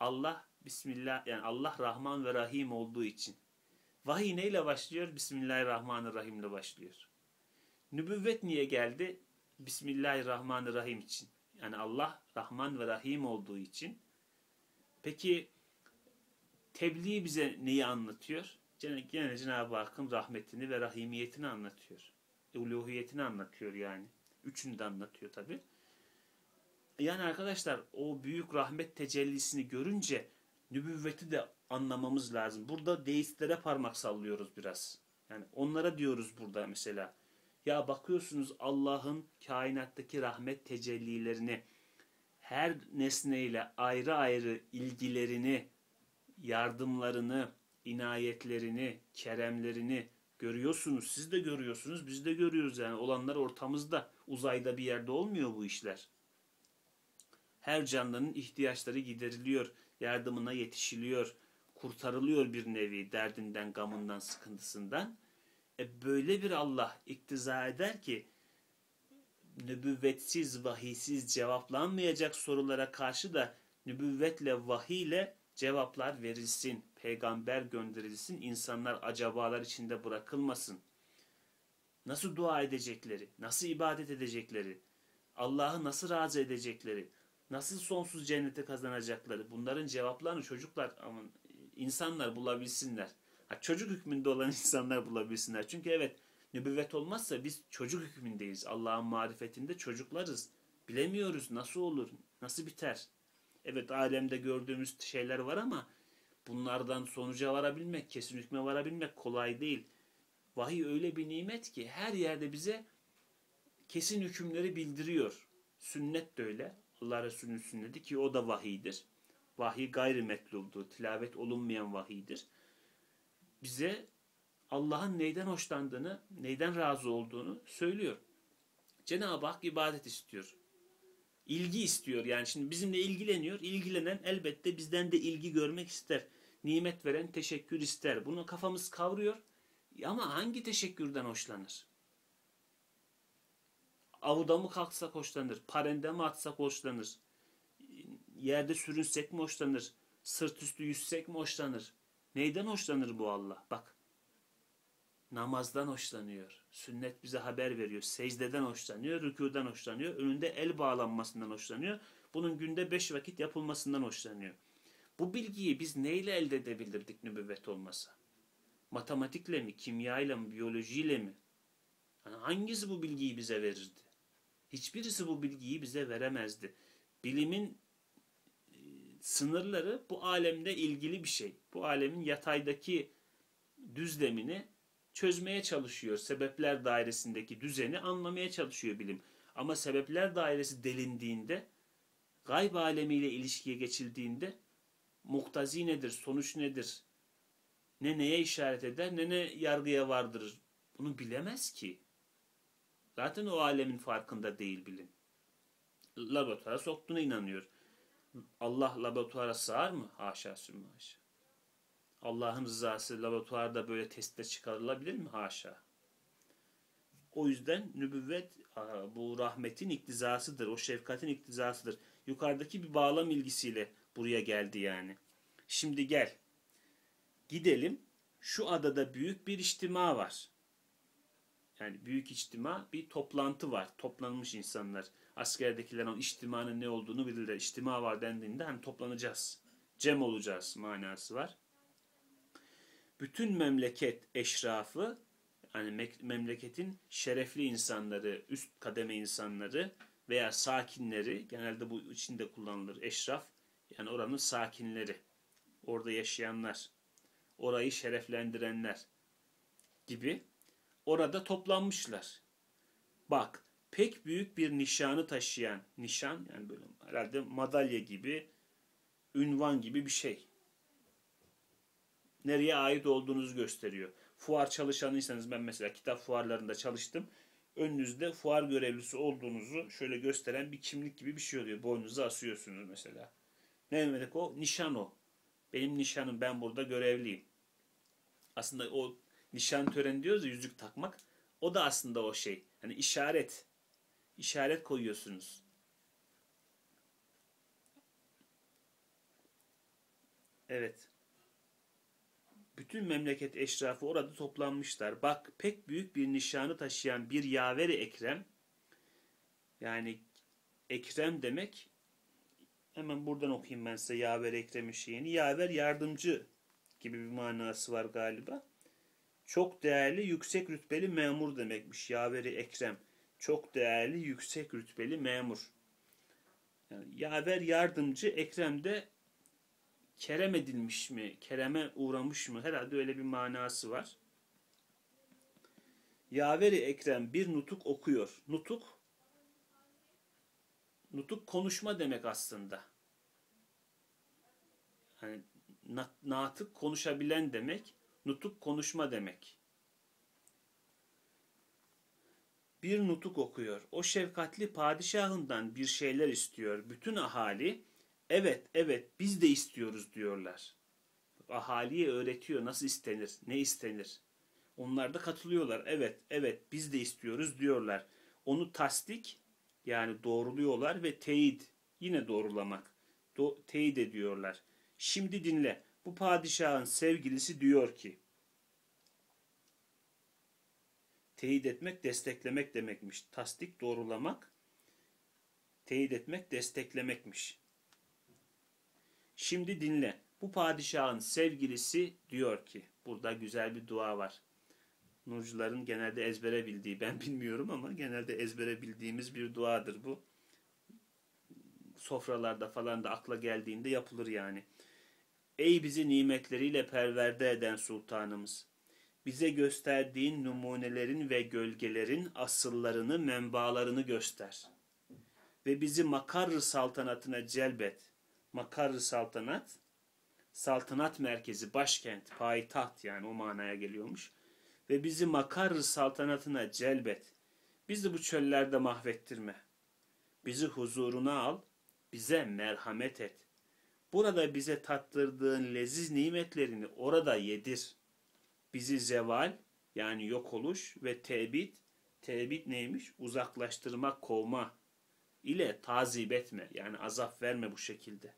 Allah Bismillah yani Allah Rahman ve Rahim olduğu için. Vahiy neyle başlıyor? Bismillahirrahmanirrahim ile başlıyor. Nübüvvet niye geldi? Bismillahirrahmanirrahim için. Yani Allah Rahman ve Rahim olduğu için. Peki tebliğ bize neyi anlatıyor? Gene Cenab-ı Hakk'ın rahmetini ve rahimiyetini anlatıyor. Uluhiyetini anlatıyor yani. Üçünü de anlatıyor tabi. Yani arkadaşlar o büyük rahmet tecellisini görünce nübüvveti de anlamamız lazım. Burada deistlere parmak sallıyoruz biraz. Yani onlara diyoruz burada mesela. Ya bakıyorsunuz Allah'ın kainattaki rahmet tecellilerini her nesneyle ayrı ayrı ilgilerini, yardımlarını, inayetlerini, keremlerini görüyorsunuz. Siz de görüyorsunuz, biz de görüyoruz yani. Olanlar ortamızda, uzayda bir yerde olmuyor bu işler. Her canlının ihtiyaçları gideriliyor, yardımına yetişiliyor, kurtarılıyor bir nevi derdinden, gamından, sıkıntısından. E böyle bir Allah iktiza eder ki nübüvvetsiz, vahiysiz cevaplanmayacak sorulara karşı da nübüvvetle, vahiyle cevaplar verilsin, peygamber gönderilsin, insanlar acabalar içinde bırakılmasın. Nasıl dua edecekleri, nasıl ibadet edecekleri, Allah'ı nasıl razı edecekleri, nasıl sonsuz cennete kazanacakları, bunların cevaplarını çocuklar, insanlar bulabilsinler. Ha, çocuk hükmünde olan insanlar bulabilsinler. Çünkü evet nübüvvet olmazsa biz çocuk hükmündeyiz. Allah'ın marifetinde çocuklarız. Bilemiyoruz nasıl olur, nasıl biter. Evet alemde gördüğümüz şeyler var ama bunlardan sonuca varabilmek, kesin hükme varabilmek kolay değil. Vahiy öyle bir nimet ki her yerde bize kesin hükümleri bildiriyor. Sünnet de öyle. Allah Resulü'nün sünneti ki o da vahiydir. Vahiy gayrimetluldur. Tilavet olunmayan vahiydir. Bize Allah'ın neyden hoşlandığını, neyden razı olduğunu söylüyor. Cenab-ı Hak ibadet istiyor ilgi istiyor. Yani şimdi bizimle ilgileniyor. İlgilenen elbette bizden de ilgi görmek ister. Nimet veren teşekkür ister. Bunu kafamız kavruyor. Ama hangi teşekkürden hoşlanır? Avuda mı kalksak hoşlanır? Parende mi atsak hoşlanır? Yerde sürünsek mi hoşlanır? Sırt üstü yüzsek mi hoşlanır? Neyden hoşlanır bu Allah? Bak. Namazdan hoşlanıyor. Sünnet bize haber veriyor. Secdeden hoşlanıyor, rükudan hoşlanıyor. Önünde el bağlanmasından hoşlanıyor. Bunun günde beş vakit yapılmasından hoşlanıyor. Bu bilgiyi biz neyle elde edebilirdik nübüvvet olmasa? Matematikle mi, kimyayla mı, biyolojiyle mi? Yani hangisi bu bilgiyi bize verirdi? Hiçbirisi bu bilgiyi bize veremezdi. Bilimin e, sınırları bu alemde ilgili bir şey. Bu alemin yataydaki düzlemini çözmeye çalışıyor. Sebepler dairesindeki düzeni anlamaya çalışıyor bilim. Ama sebepler dairesi delindiğinde, gayb alemiyle ilişkiye geçildiğinde muktazi nedir, sonuç nedir, ne neye işaret eder, ne ne yargıya vardırır. Bunu bilemez ki. Zaten o alemin farkında değil bilim. Laboratuvara soktuğuna inanıyor. Allah laboratuvara sığar mı? Haşa sümme haşa. Allah'ın rızası laboratuvarda böyle testte çıkarılabilir mi? Haşa. O yüzden nübüvvet bu rahmetin iktizasıdır. O şefkatin iktizasıdır. Yukarıdaki bir bağlam ilgisiyle buraya geldi yani. Şimdi gel. Gidelim. Şu adada büyük bir içtima var. Yani büyük içtima bir toplantı var. Toplanmış insanlar. Askerdekiler o içtimanın ne olduğunu bilirler. İçtima var dendiğinde hani toplanacağız. Cem olacağız manası var bütün memleket eşrafı yani memleketin şerefli insanları, üst kademe insanları veya sakinleri genelde bu içinde kullanılır eşraf yani oranın sakinleri, orada yaşayanlar, orayı şereflendirenler gibi orada toplanmışlar. Bak pek büyük bir nişanı taşıyan nişan yani böyle herhalde madalya gibi ünvan gibi bir şey. Nereye ait olduğunuzu gösteriyor. Fuar çalışanıysanız ben mesela kitap fuarlarında çalıştım. Önünüzde fuar görevlisi olduğunuzu şöyle gösteren bir kimlik gibi bir şey oluyor. Boynunuza asıyorsunuz mesela. Ne demek o? Nişan o. Benim nişanım ben burada görevliyim. Aslında o nişan töreni diyoruz ya yüzük takmak. O da aslında o şey. Hani işaret. İşaret koyuyorsunuz. Evet. Bütün memleket eşrafı orada toplanmışlar. Bak pek büyük bir nişanı taşıyan bir yaveri Ekrem. Yani Ekrem demek hemen buradan okuyayım ben size yaver Ekrem'in şeyini. Yaver yardımcı gibi bir manası var galiba. Çok değerli yüksek rütbeli memur demekmiş. Yaveri Ekrem. Çok değerli yüksek rütbeli memur. Yani yaver yardımcı Ekrem de kerem edilmiş mi, kereme uğramış mı? Herhalde öyle bir manası var. Yaveri Ekrem bir nutuk okuyor. Nutuk nutuk konuşma demek aslında. Yani natık konuşabilen demek, nutuk konuşma demek. Bir nutuk okuyor. O şefkatli padişahından bir şeyler istiyor. Bütün ahali Evet, evet biz de istiyoruz diyorlar. Ahaliye öğretiyor nasıl istenir, ne istenir. Onlar da katılıyorlar. Evet, evet biz de istiyoruz diyorlar. Onu tasdik yani doğruluyorlar ve teyit yine doğrulamak. Do teyit ediyorlar. Şimdi dinle. Bu padişahın sevgilisi diyor ki teyit etmek, desteklemek demekmiş. Tasdik, doğrulamak, teyit etmek, desteklemekmiş. Şimdi dinle. Bu padişahın sevgilisi diyor ki, burada güzel bir dua var. Nurcuların genelde ezbere bildiği, ben bilmiyorum ama genelde ezbere bildiğimiz bir duadır bu. Sofralarda falan da akla geldiğinde yapılır yani. Ey bizi nimetleriyle perverde eden sultanımız! Bize gösterdiğin numunelerin ve gölgelerin asıllarını, menbalarını göster. Ve bizi makar saltanatına celbet Makarrı Saltanat, saltanat merkezi, başkent, payitaht yani o manaya geliyormuş. Ve bizi Makarrı saltanatına celbet. Bizi bu çöllerde mahvettirme. Bizi huzuruna al, bize merhamet et. Burada bize tattırdığın leziz nimetlerini orada yedir. Bizi zeval yani yok oluş ve tebit, tebit neymiş? Uzaklaştırma, kovma ile tazip etme. Yani azap verme bu şekilde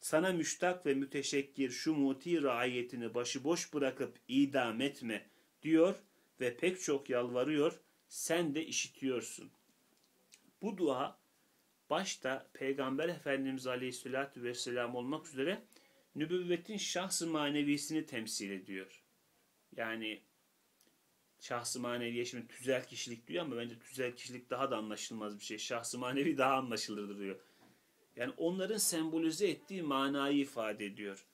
sana müştak ve müteşekkir şu muti raiyetini başıboş bırakıp idam etme diyor ve pek çok yalvarıyor. Sen de işitiyorsun. Bu dua başta Peygamber Efendimiz Aleyhisselatü Vesselam olmak üzere nübüvvetin şahsı manevisini temsil ediyor. Yani şahsı maneviye şimdi tüzel kişilik diyor ama bence tüzel kişilik daha da anlaşılmaz bir şey. Şahsı manevi daha anlaşılır diyor. Yani onların sembolize ettiği manayı ifade ediyor.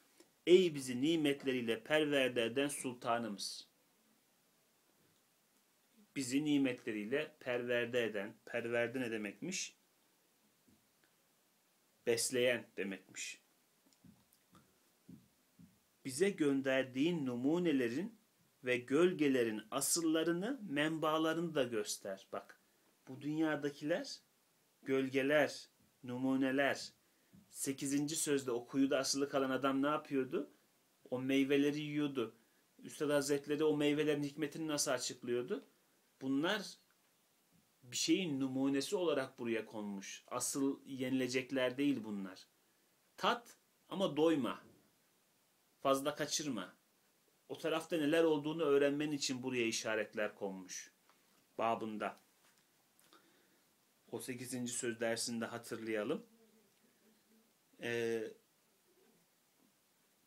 Ey bizi nimetleriyle perverde eden sultanımız. Bizi nimetleriyle perverde eden, perverde ne demekmiş? Besleyen demekmiş. Bize gönderdiğin numunelerin ve gölgelerin asıllarını, menbalarını da göster. Bak, bu dünyadakiler gölgeler, numuneler. Sekizinci sözde o kuyuda asılı kalan adam ne yapıyordu? O meyveleri yiyordu. Üstad Hazretleri o meyvelerin hikmetini nasıl açıklıyordu? Bunlar bir şeyin numunesi olarak buraya konmuş. Asıl yenilecekler değil bunlar. Tat ama doyma. Fazla kaçırma. O tarafta neler olduğunu öğrenmen için buraya işaretler konmuş. Babında. O 8. söz dersinde hatırlayalım. Ee,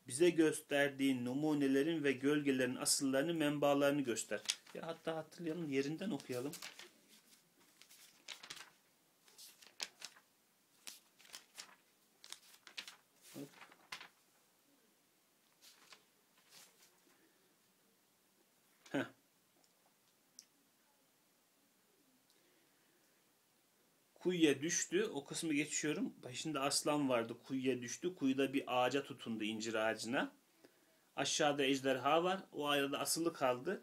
bize gösterdiğin numunelerin ve gölgelerin asıllarını, menbalarını göster. Ya hatta hatırlayalım, yerinden okuyalım. Kuyuya düştü. O kısmı geçiyorum. Başında aslan vardı. Kuyuya düştü. Kuyuda bir ağaca tutundu incir ağacına. Aşağıda ejderha var. O arada asılı kaldı.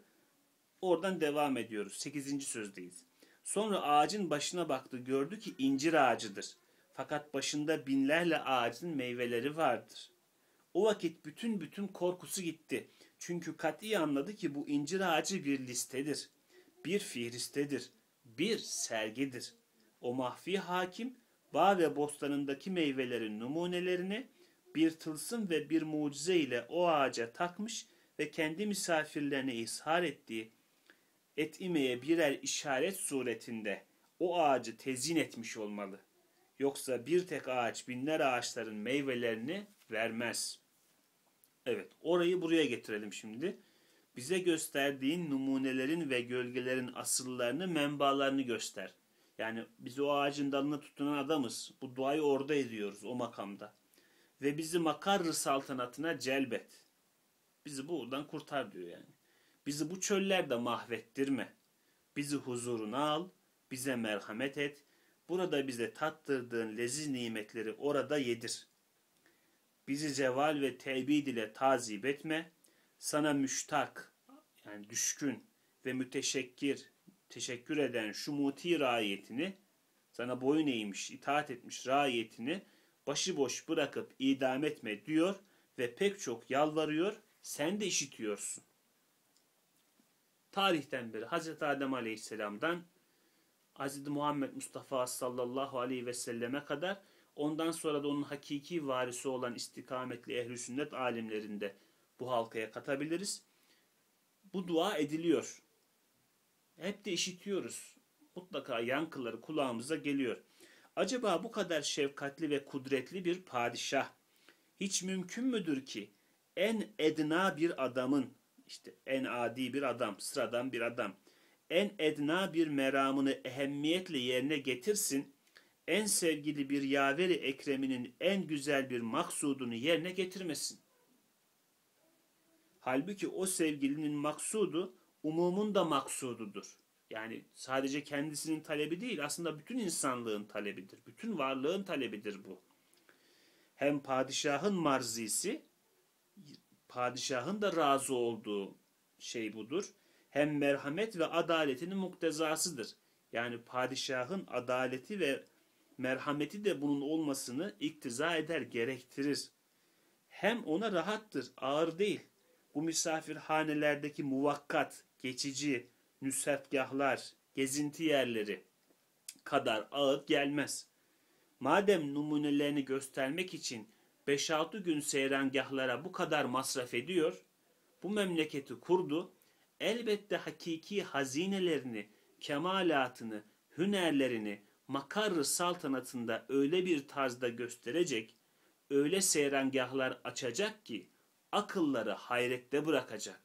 Oradan devam ediyoruz. Sekizinci sözdeyiz. Sonra ağacın başına baktı. Gördü ki incir ağacıdır. Fakat başında binlerle ağacın meyveleri vardır. O vakit bütün bütün korkusu gitti. Çünkü kat'i anladı ki bu incir ağacı bir listedir. Bir fihristedir. Bir sergidir. O mahfi hakim bağ ve bostanındaki meyvelerin numunelerini bir tılsım ve bir mucize ile o ağaca takmış ve kendi misafirlerine ishar ettiği etimeye birer işaret suretinde o ağacı tezyin etmiş olmalı. Yoksa bir tek ağaç binler ağaçların meyvelerini vermez. Evet, orayı buraya getirelim şimdi. Bize gösterdiğin numunelerin ve gölgelerin asıllarını, menbalarını göster. Yani biz o ağacın dalına tutunan adamız. Bu duayı orada ediyoruz, o makamda. Ve bizi makarrı saltanatına celbet. Bizi buradan kurtar diyor yani. Bizi bu çöllerde mahvettirme. Bizi huzuruna al, bize merhamet et. Burada bize tattırdığın leziz nimetleri orada yedir. Bizi ceval ve tevbid ile tazip etme. Sana müştak, yani düşkün ve müteşekkir, teşekkür eden şu muti raiyetini, sana boyun eğmiş, itaat etmiş raiyetini başıboş bırakıp idam etme diyor ve pek çok yalvarıyor, sen de işitiyorsun. Tarihten beri Hz. Adem Aleyhisselam'dan Hz. Muhammed Mustafa sallallahu aleyhi ve selleme kadar ondan sonra da onun hakiki varisi olan istikametli ehli sünnet alimlerinde bu halkaya katabiliriz. Bu dua ediliyor. Hep de işitiyoruz. Mutlaka yankıları kulağımıza geliyor. Acaba bu kadar şefkatli ve kudretli bir padişah hiç mümkün müdür ki en edna bir adamın işte en adi bir adam, sıradan bir adam en edna bir meramını ehemmiyetle yerine getirsin, en sevgili bir yaveri ekreminin en güzel bir maksudunu yerine getirmesin. Halbuki o sevgilinin maksudu umumun da maksududur. Yani sadece kendisinin talebi değil aslında bütün insanlığın talebidir. Bütün varlığın talebidir bu. Hem padişahın marzisi, padişahın da razı olduğu şey budur. Hem merhamet ve adaletinin muktezasıdır. Yani padişahın adaleti ve merhameti de bunun olmasını iktiza eder, gerektirir. Hem ona rahattır, ağır değil. Bu misafirhanelerdeki muvakkat, geçici, nüsretgahlar, gezinti yerleri kadar ağır gelmez. Madem numunelerini göstermek için 5-6 gün seyrangahlara bu kadar masraf ediyor, bu memleketi kurdu, elbette hakiki hazinelerini, kemalatını, hünerlerini makarrı saltanatında öyle bir tarzda gösterecek, öyle seyrangahlar açacak ki akılları hayrette bırakacak.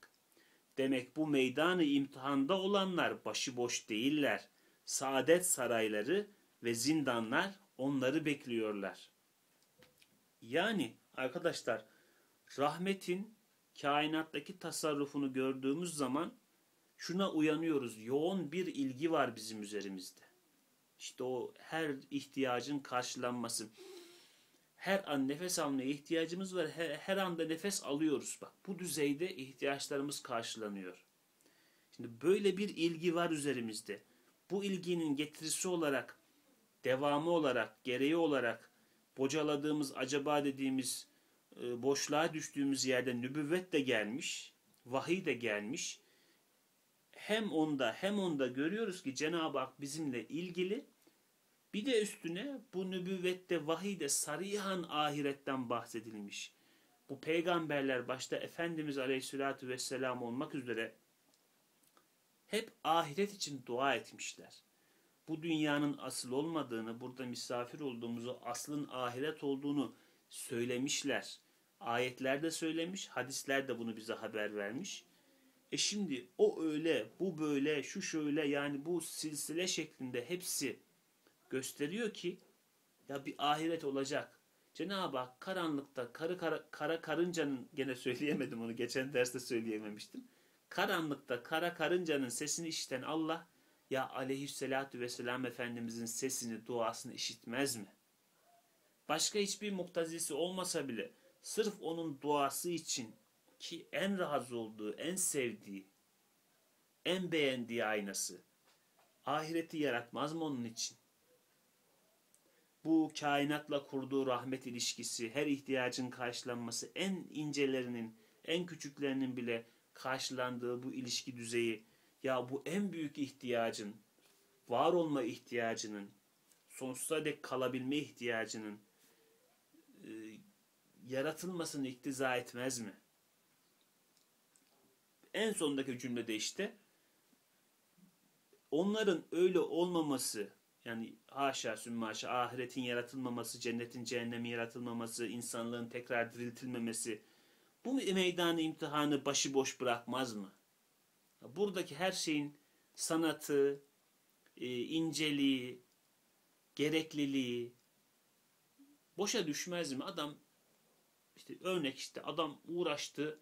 Demek bu meydanı imtihanda olanlar başıboş değiller. Saadet sarayları ve zindanlar onları bekliyorlar. Yani arkadaşlar rahmetin kainattaki tasarrufunu gördüğümüz zaman şuna uyanıyoruz. Yoğun bir ilgi var bizim üzerimizde. İşte o her ihtiyacın karşılanması. Her an nefes almaya ihtiyacımız var. Her, her anda nefes alıyoruz. Bak bu düzeyde ihtiyaçlarımız karşılanıyor. Şimdi böyle bir ilgi var üzerimizde. Bu ilginin getirisi olarak, devamı olarak, gereği olarak bocaladığımız, acaba dediğimiz, e, boşluğa düştüğümüz yerde nübüvvet de gelmiş, vahiy de gelmiş hem onda hem onda görüyoruz ki Cenab-ı Hak bizimle ilgili bir de üstüne bu nübüvvette vahide sarihan ahiretten bahsedilmiş. Bu peygamberler başta Efendimiz Aleyhisselatü Vesselam olmak üzere hep ahiret için dua etmişler. Bu dünyanın asıl olmadığını, burada misafir olduğumuzu, aslın ahiret olduğunu söylemişler. Ayetlerde söylemiş, hadisler de bunu bize haber vermiş. E şimdi o öyle, bu böyle, şu şöyle yani bu silsile şeklinde hepsi gösteriyor ki ya bir ahiret olacak. Cenab-ı Hak karanlıkta karı kara, kara karıncanın gene söyleyemedim onu geçen derste söyleyememiştim. Karanlıkta kara karıncanın sesini işiten Allah ya aleyhissalatü vesselam Efendimizin sesini, duasını işitmez mi? Başka hiçbir muktazisi olmasa bile sırf onun duası için ki en razı olduğu, en sevdiği, en beğendiği aynası ahireti yaratmaz mı onun için? Bu kainatla kurduğu rahmet ilişkisi, her ihtiyacın karşılanması, en incelerinin, en küçüklerinin bile karşılandığı bu ilişki düzeyi, ya bu en büyük ihtiyacın, var olma ihtiyacının, sonsuza dek kalabilme ihtiyacının e, yaratılmasını iktiza etmez mi? En sondaki cümlede işte onların öyle olmaması yani haşa sümmaşa ahiretin yaratılmaması, cennetin cehennemin yaratılmaması, insanlığın tekrar diriltilmemesi bu meydanı imtihanı başıboş bırakmaz mı? Buradaki her şeyin sanatı, e, inceliği, gerekliliği boşa düşmez mi? Adam işte örnek işte adam uğraştı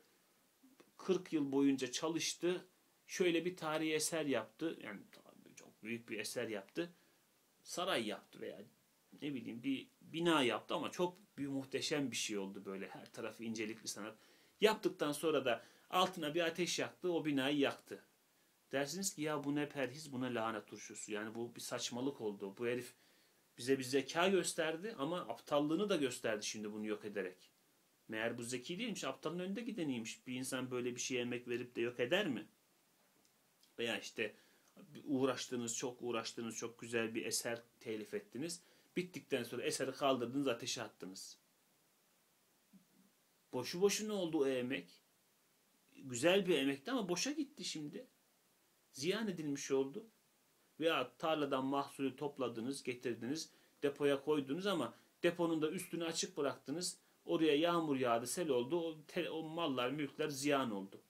40 yıl boyunca çalıştı şöyle bir tarihi eser yaptı yani çok büyük bir eser yaptı saray yaptı veya ne bileyim bir bina yaptı ama çok bir muhteşem bir şey oldu böyle her tarafı incelikli sanat yaptıktan sonra da altına bir ateş yaktı o binayı yaktı dersiniz ki ya bu ne perhiz bu ne lahana turşusu yani bu bir saçmalık oldu bu herif bize bir zeka gösterdi ama aptallığını da gösterdi şimdi bunu yok ederek. Meğer bu zeki değilmiş, aptalın önünde gideniymiş. Bir insan böyle bir şeye emek verip de yok eder mi? Veya işte uğraştığınız, çok uğraştığınız, çok güzel bir eser telif ettiniz. Bittikten sonra eseri kaldırdınız, ateşe attınız. Boşu boşuna oldu o emek. Güzel bir emekti ama boşa gitti şimdi. Ziyan edilmiş oldu. Veya tarladan mahsulü topladınız, getirdiniz, depoya koydunuz ama deponun da üstünü açık bıraktınız. Oraya yağmur yağdı, sel oldu. O, te, o mallar, mülkler ziyan oldu.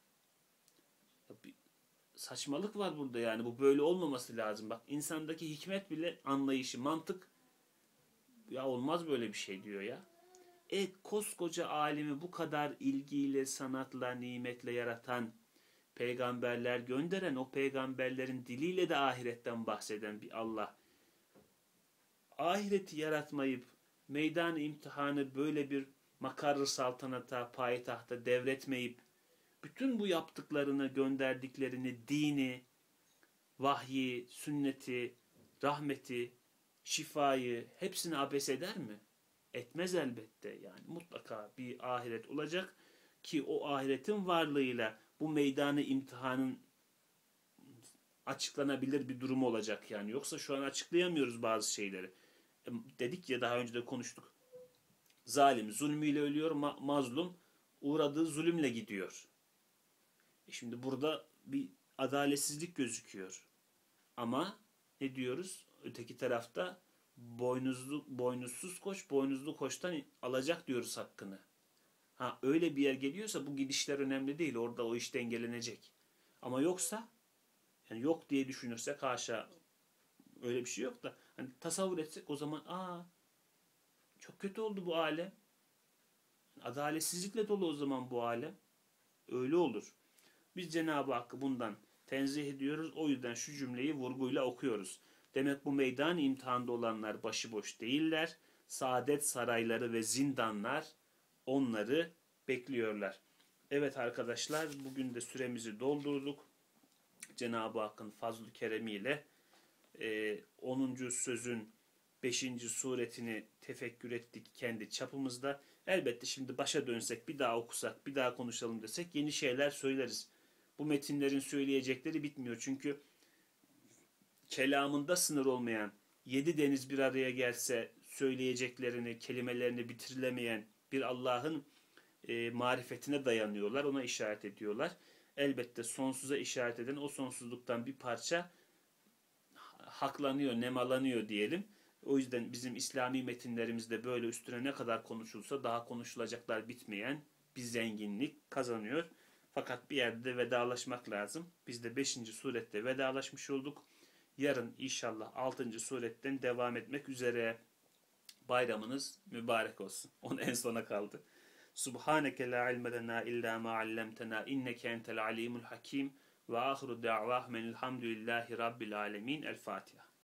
Saçmalık var burada yani. Bu böyle olmaması lazım. Bak insandaki hikmet bile anlayışı, mantık ya olmaz böyle bir şey diyor ya. E koskoca alemi bu kadar ilgiyle, sanatla, nimetle yaratan peygamberler gönderen, o peygamberlerin diliyle de ahiretten bahseden bir Allah. Ahireti yaratmayıp meydan imtihanı böyle bir makarrı saltanata, payitahta devretmeyip bütün bu yaptıklarını, gönderdiklerini, dini, vahyi, sünneti, rahmeti, şifayı hepsini abes eder mi? Etmez elbette. Yani mutlaka bir ahiret olacak ki o ahiretin varlığıyla bu meydanı imtihanın açıklanabilir bir durum olacak yani. Yoksa şu an açıklayamıyoruz bazı şeyleri. E, dedik ya daha önce de konuştuk. Zalim zulmüyle ölüyor, ma mazlum uğradığı zulümle gidiyor. E şimdi burada bir adaletsizlik gözüküyor. Ama ne diyoruz? Öteki tarafta boynuzlu boynuzsuz koç boynuzlu koçtan alacak diyoruz hakkını. Ha öyle bir yer geliyorsa bu gidişler önemli değil. Orada o iş dengelenecek. Ama yoksa yani yok diye düşünürsek haşa öyle bir şey yok da hani tasavvur etsek o zaman aa çok kötü oldu bu alem. Adaletsizlikle dolu o zaman bu alem. Öyle olur. Biz Cenab-ı Hakk'ı bundan tenzih ediyoruz. O yüzden şu cümleyi vurguyla okuyoruz. Demek bu meydan imtihanda olanlar başıboş değiller. Saadet sarayları ve zindanlar onları bekliyorlar. Evet arkadaşlar bugün de süremizi doldurduk. Cenab-ı Hakk'ın fazl-ı keremiyle e, 10. sözün 5. suretini tefekkür ettik kendi çapımızda. Elbette şimdi başa dönsek, bir daha okusak, bir daha konuşalım desek yeni şeyler söyleriz. Bu metinlerin söyleyecekleri bitmiyor. Çünkü kelamında sınır olmayan, yedi deniz bir araya gelse söyleyeceklerini, kelimelerini bitirilemeyen bir Allah'ın e, marifetine dayanıyorlar. Ona işaret ediyorlar. Elbette sonsuza işaret eden o sonsuzluktan bir parça haklanıyor, nemalanıyor diyelim. O yüzden bizim İslami metinlerimizde böyle üstüne ne kadar konuşulsa daha konuşulacaklar bitmeyen bir zenginlik kazanıyor. Fakat bir yerde vedalaşmak lazım. Biz de 5. surette vedalaşmış olduk. Yarın inşallah 6. suretten devam etmek üzere. Bayramınız mübarek olsun. Onun en sona kaldı. Subhaneke la ilme lena illa ma allamtena inneke entel alimul hakim. Ve ahiru da'vah menilhamdülillahi rabbil alemin. El Fatiha.